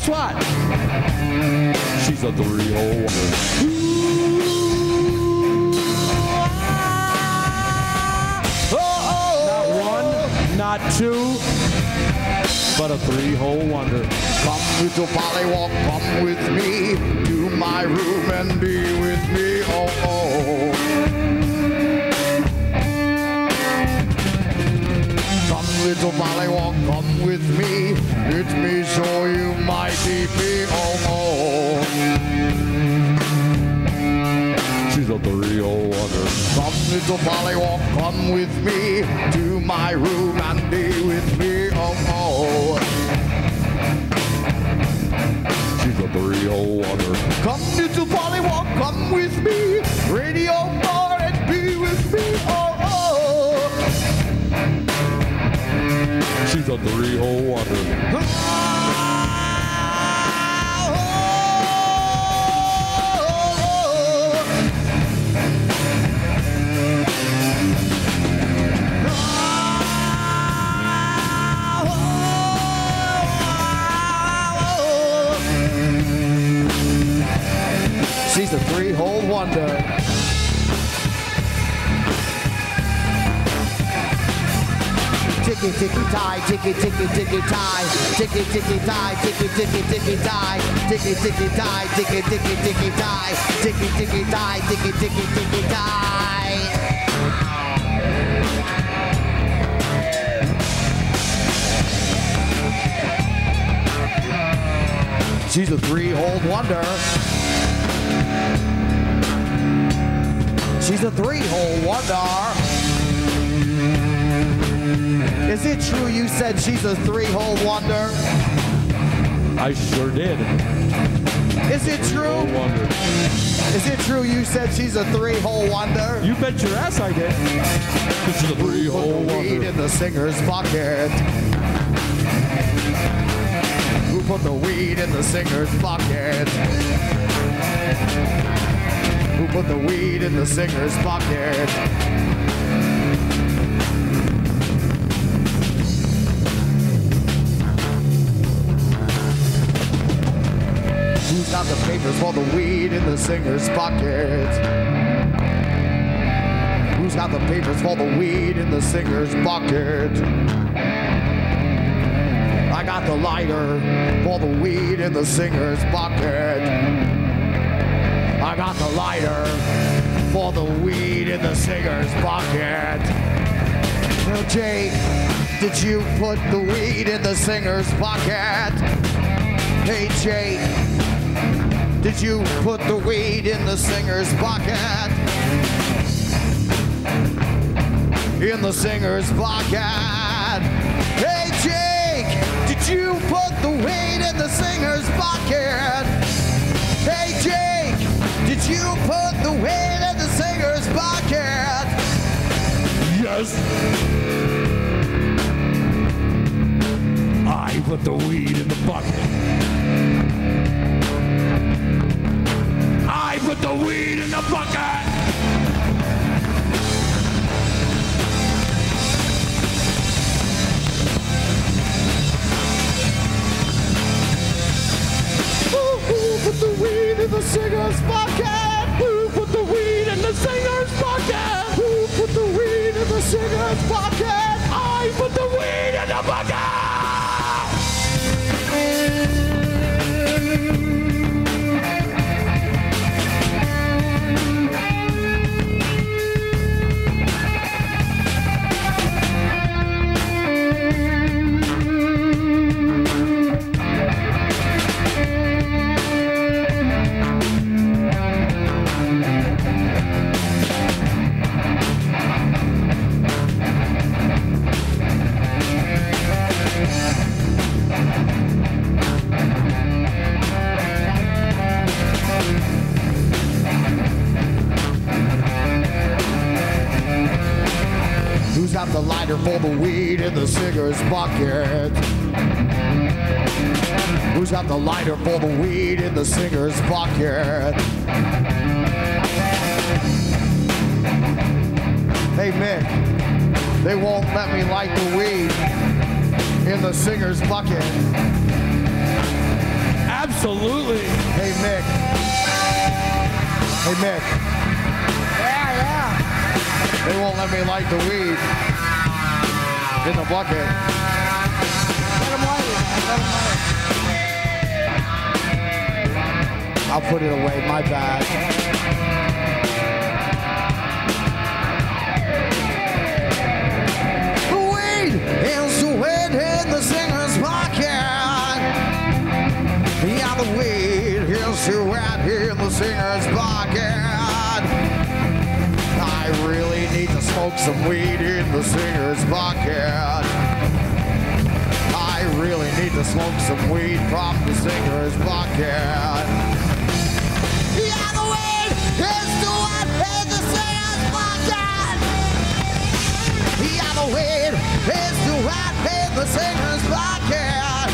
guess what? She's a three-hole wonder. Not one, not two, but a three-hole wonder. Come little Pollywog, come with me to my room and be with me. Oh, oh. Come little Pollywog, come with me. It me so you mighty be alone. She's a three-o wonder. Come little Pollywog, come with me to my room and be with me alone. She's a three-o wonder. Come little Pollywog, come with me a three-hole wonder. She's a three-hole wonder. Ticky ticky tie, ticky ticky ticky tie, ticky ticky tie, ticky ticky ticky tie, ticky ticky tie, ticky ticky ticky tie, ticky ticky tie, ticky ticky ticky tie. She's a three-hole wonder. She's a three-hole wonder. Is it true you said she's a three-hole wonder? I sure did. Is it true? Wonder. Is it true you said she's a three-hole wonder? You bet your ass I did. This is a three-hole Weed wonder. in the singer's bucket. Who put the weed in the singer's bucket? Who put the weed in the singer's bucket? The papers for the weed in the singer's pocket? Who's got the papers for the weed in the singer's pocket? I got the lighter for the weed in the singer's pocket. I got the lighter for the weed in the singer's pocket. Now, Jake, did you put the weed in the singer's pocket? Hey, Jake, did you put the weed in the singer's bucket? in the singer's bucket. Hey Jake, did you put the weed in the singer's bucket? Hey Jake, did you put the weed in the singer's bucket? Yes. I put the weed in the bucket. Put the weed in the bucket. Who put the weed in the singer's bucket? Who put the weed in the singer's bucket? Who put the weed in the singer's bucket? I put the weed in the bucket! Who's got the lighter for the weed in the singer's bucket? Who's got the lighter for the weed in the singer's bucket? Hey Mick, they won't let me light the weed in the singer's bucket. Absolutely. Hey Mick. Hey Mick. Yeah, yeah. They won't let me light the weed 'em light it. I'll put it away. My bad. The weed is the wet in the singer's book. Yeah, the weed in the singer's pocket. Smoke some weed in the singer's bucket. I really need to smoke some weed from the singer's bucket. Yeah, the weed is in the singer's bucket. Yeah, the weed is in the singer's bucket.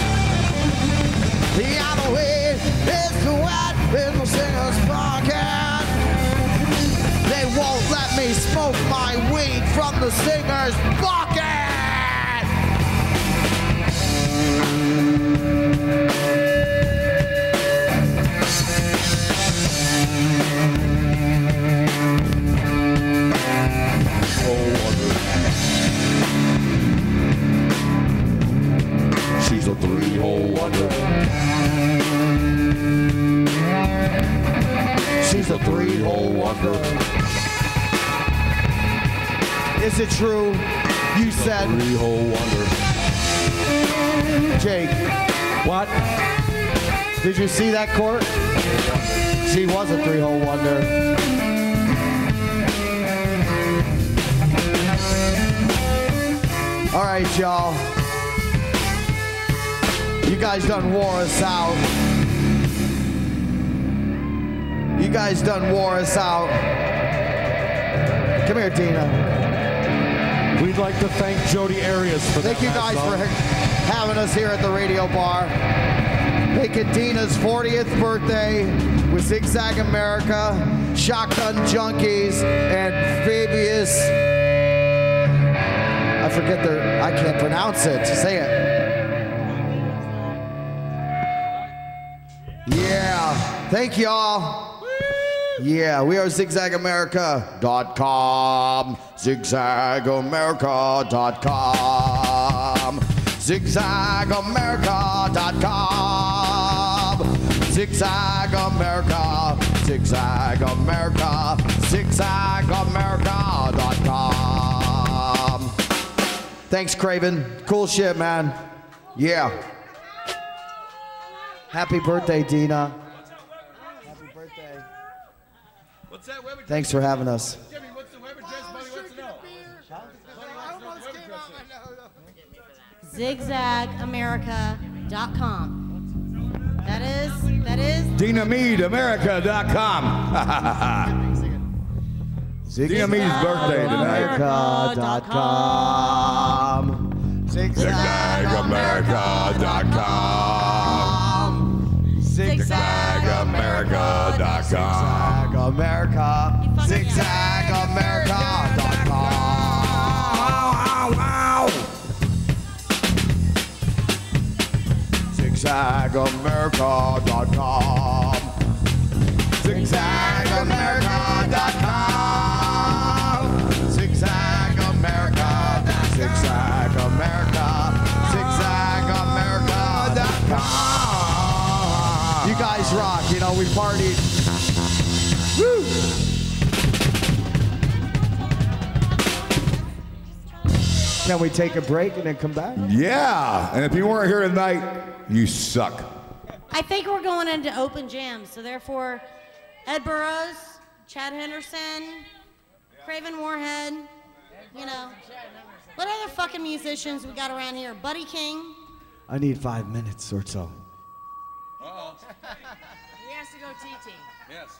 Yeah, the weed is in the singer's bucket. They won't let me smoke weed from the singer's bucket. True? You said Three-hole wonder. Jake. What? Did you see that court? She was a three-hole wonder. All right, y'all. You guys done wore us out. You guys done wore us out. Come here, Dina. We'd like to thank Jody Arias for Thank you guys for having us here at the radio bar. Making Dina's 40th birthday with Zigzag America, Shotgun Junkies, and Fabius. I forget their, I can't pronounce it. Say it. Yeah. Thank y'all. Yeah, we are zigzagamerica.com. Zigzagamerica.com. Zigzagamerica.com. Zigzagamerica. Zigzagamerica. Zigzagamerica.com. Thanks, Craven. Cool shit, man. Yeah. Happy birthday, Dina. Happy birthday. What's that web address? Thanks for having us. Jimmy, what's the web address? Buddy wants to know. ZigzagAmerica.com. That is, that is DinaMeadAmerica.com. Dina Mead's birthday tonight. America.com. ZigzagAmerica.com. ZigzagAmerica.com. America. ZigzagAmerica.com. ZigzagAmerica.com. ZigzagAmerica.com. we partied. Woo! Can we take a break and then come back? Yeah, and if you weren't here tonight, you suck. I think we're going into open jams, so therefore, Ed Burrows, Chad Henderson, Craven Moorehead, you know, what other fucking musicians we got around here? Buddy King. I need five minutes or so. He has to go TT. Yes.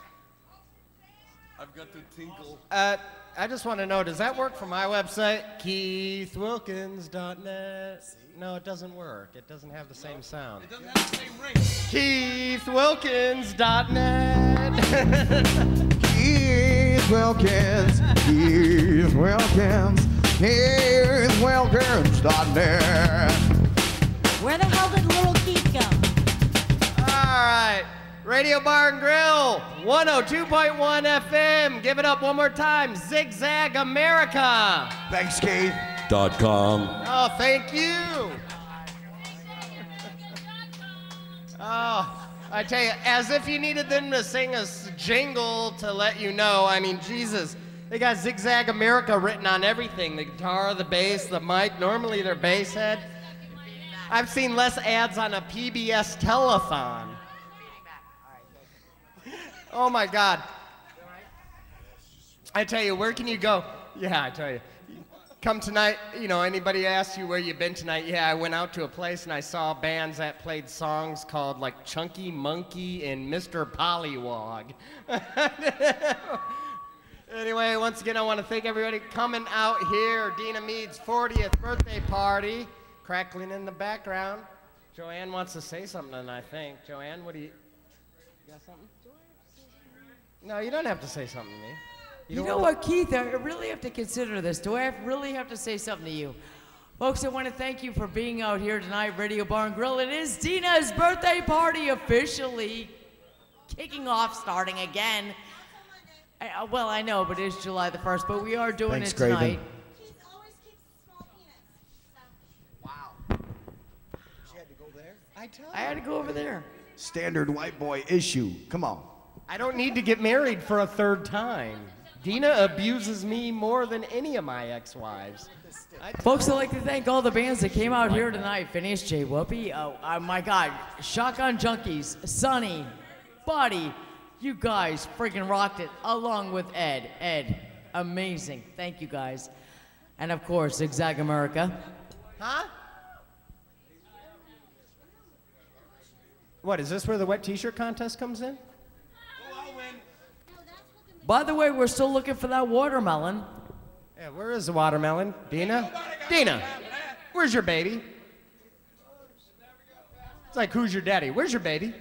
I've got to tinkle. Uh, I just want to know, does that work for my website? KeithWilkins.net. No, it doesn't work. It doesn't have the same sound. It doesn't have the same ring. KeithWilkins.net. Keith Wilkins, Keith Wilkins, Keith Wilkins.net. Where the hell did Little Radio Bar and Grill, 102.1 FM. Give it up one more time. Zigzag America. Thanks, Keith. Dot com. Oh, thank you. Oh, I tell you, as if you needed them to sing a jingle to let you know. I mean, Jesus, they got Zigzag America written on everything the guitar, the bass, the mic. Normally they're bass head. I've seen less ads on a PBS telethon. Oh my God. I tell you, where can you go? Yeah, I tell you. Come tonight, you know, anybody asks you where you've been tonight? Yeah, I went out to a place and I saw bands that played songs called like Chunky Monkey and Mr. Pollywog. anyway, once again, I want to thank everybody coming out here. Dina Mead's 40th birthday party, crackling in the background. Joanne wants to say something, I think. Joanne, what do you. You got something? No, you don't have to say something to me. You, don't know want- what, Keith? I really have to consider this. Do I have, really have to say something to you? Folks, I want to thank you for being out here tonight, Radio Bar and Grill. It is Dina's birthday party officially kicking off, starting again. I- uh, well, I know, but it's July the 1st, but we are doing Thanks, it tonight. I tell I had to go over there. Standard white boy issue. Come on. I don't need to get married for a third time. Dina abuses me more than any of my ex-wives. Folks, I'd like to thank all the bands that came out here tonight. Phineas J. Whoopi, oh, oh my God, Shotgun Junkies, Sonny, Buddy, you guys freaking rocked it, along with Ed. Ed, amazing. Thank you guys. And of course, Zigzag America. Huh? What, is this where the wet t-shirt contest comes in? By the way, we're still looking for that watermelon. Yeah, where is the watermelon? Dina? Dina, where's your baby? It's like, who's your daddy? Where's your baby?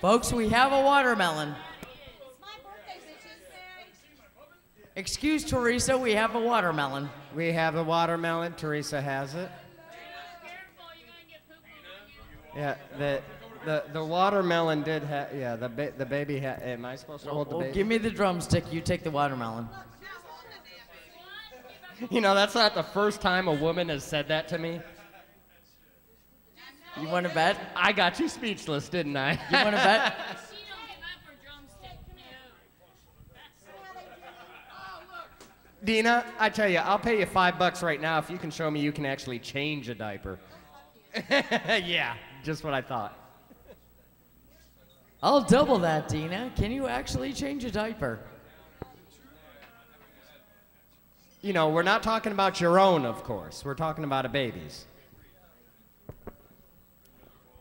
Folks, we have a watermelon. Excuse Teresa, we have a watermelon. We have a watermelon. Teresa has it. Yeah, the the the watermelon did have. Yeah, the ba- the baby had. Am I supposed to hold the Oh, baby? give me the drumstick, you take the watermelon. You know, that's not the first time a woman has said that to me. You want to bet? I got you speechless, didn't I? You want to bet? Dina, I tell you, I'll pay you five bucks right now if you can show me you can actually change a diaper. yeah, just what I thought. I'll double that, Dina. Can you actually change a diaper? You know, we're not talking about your own, of course. We're talking about a baby's.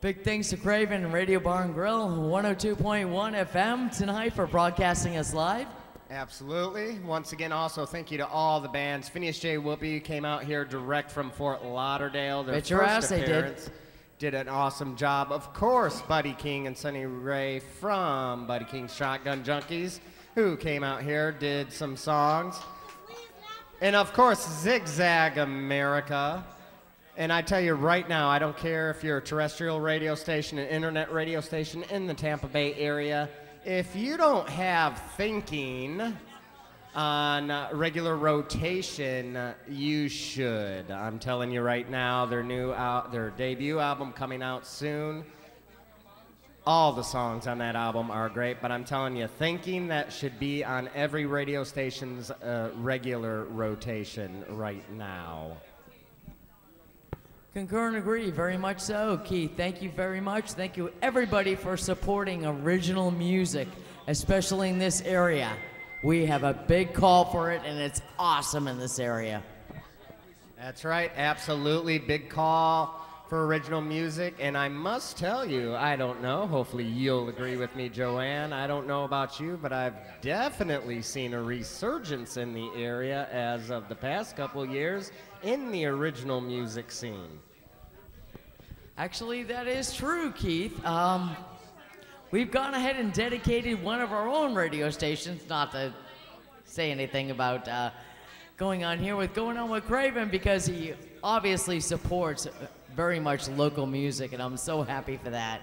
Big thanks to Craven Radio Bar and Grill, 102.1 FM tonight for broadcasting us live. Absolutely. Once again, also thank you to all the bands. Phineas J. Whoopi came out here direct from Fort Lauderdale. Their Bet first ass they did. appearance. Did an awesome job. Of course, Buddy King and Sonny Ray from Buddy King's Shotgun Junkies, who came out here, did some songs. And of course, Zigzag America. And I tell you right now, I don't care if you're a terrestrial radio station, an internet radio station in the Tampa Bay area, if you don't have thinking on regular rotation, you should. I'm telling you right now, their new out, their debut album coming out soon. All the songs on that album are great, but I'm telling you, thinking that should be on every radio station's uh, regular rotation right now. Concur and agree, very much so. Keith, thank you very much. Thank you, everybody, for supporting original music, especially in this area. We have a big call for it, and it's awesome in this area. That's right, absolutely. Big call for original music. And I must tell you, I don't know, hopefully you'll agree with me, Joanne. I don't know about you, but I've definitely seen a resurgence in the area as of the past couple years in the original music scene. Actually, that is true, Keith. Um, we've gone ahead and dedicated one of our own radio stations, not to say anything about uh, going on here with going on with Craven because he obviously supports very much local music, and I'm so happy for that.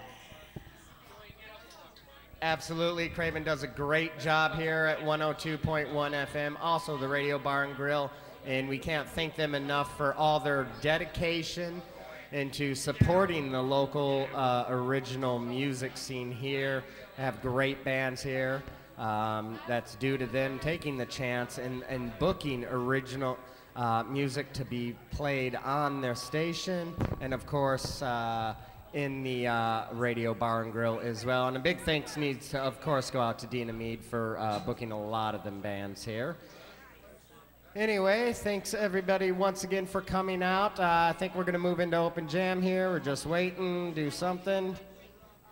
Absolutely. Craven does a great job here at 102.1 FM, also the Radio Bar and Grill, and we can't thank them enough for all their dedication into supporting the local uh, original music scene here. Have great bands here. Um, that's due to them taking the chance and, and booking original uh, music to be played on their station, and of course. Uh, in the uh, Radio Bar and Grill as well. And a big thanks needs to, of course, go out to Dina Mead for uh, booking a lot of them bands here. Anyway, thanks everybody once again for coming out. Uh, I think we're gonna move into open jam here. We're just waiting, do something.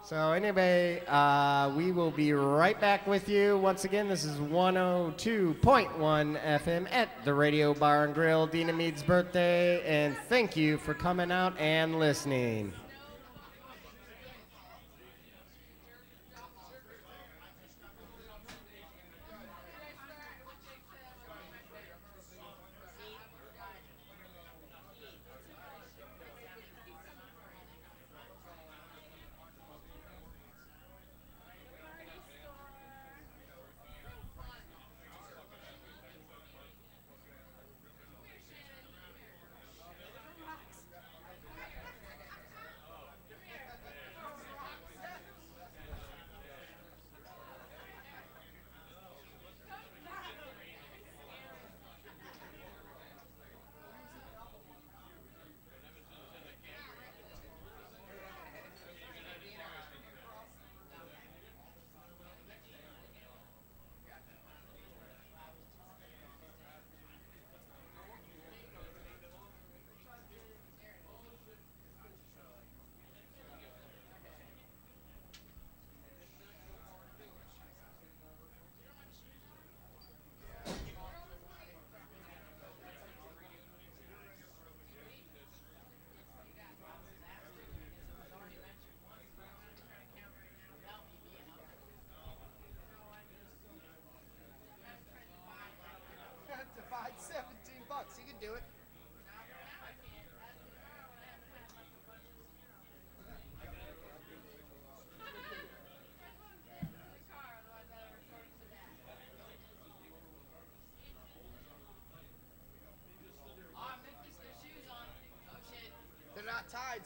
So anyway, uh, we will be right back with you. Once again, this is 102.1 FM at the Radio Bar and Grill, Dina Mead's birthday, and thank you for coming out and listening.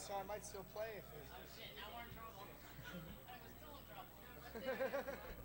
So I might still play if it. Things got poop in it.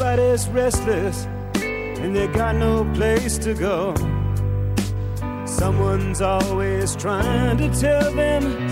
Everybody's restless and they got no place to go. Someone's always trying to tell them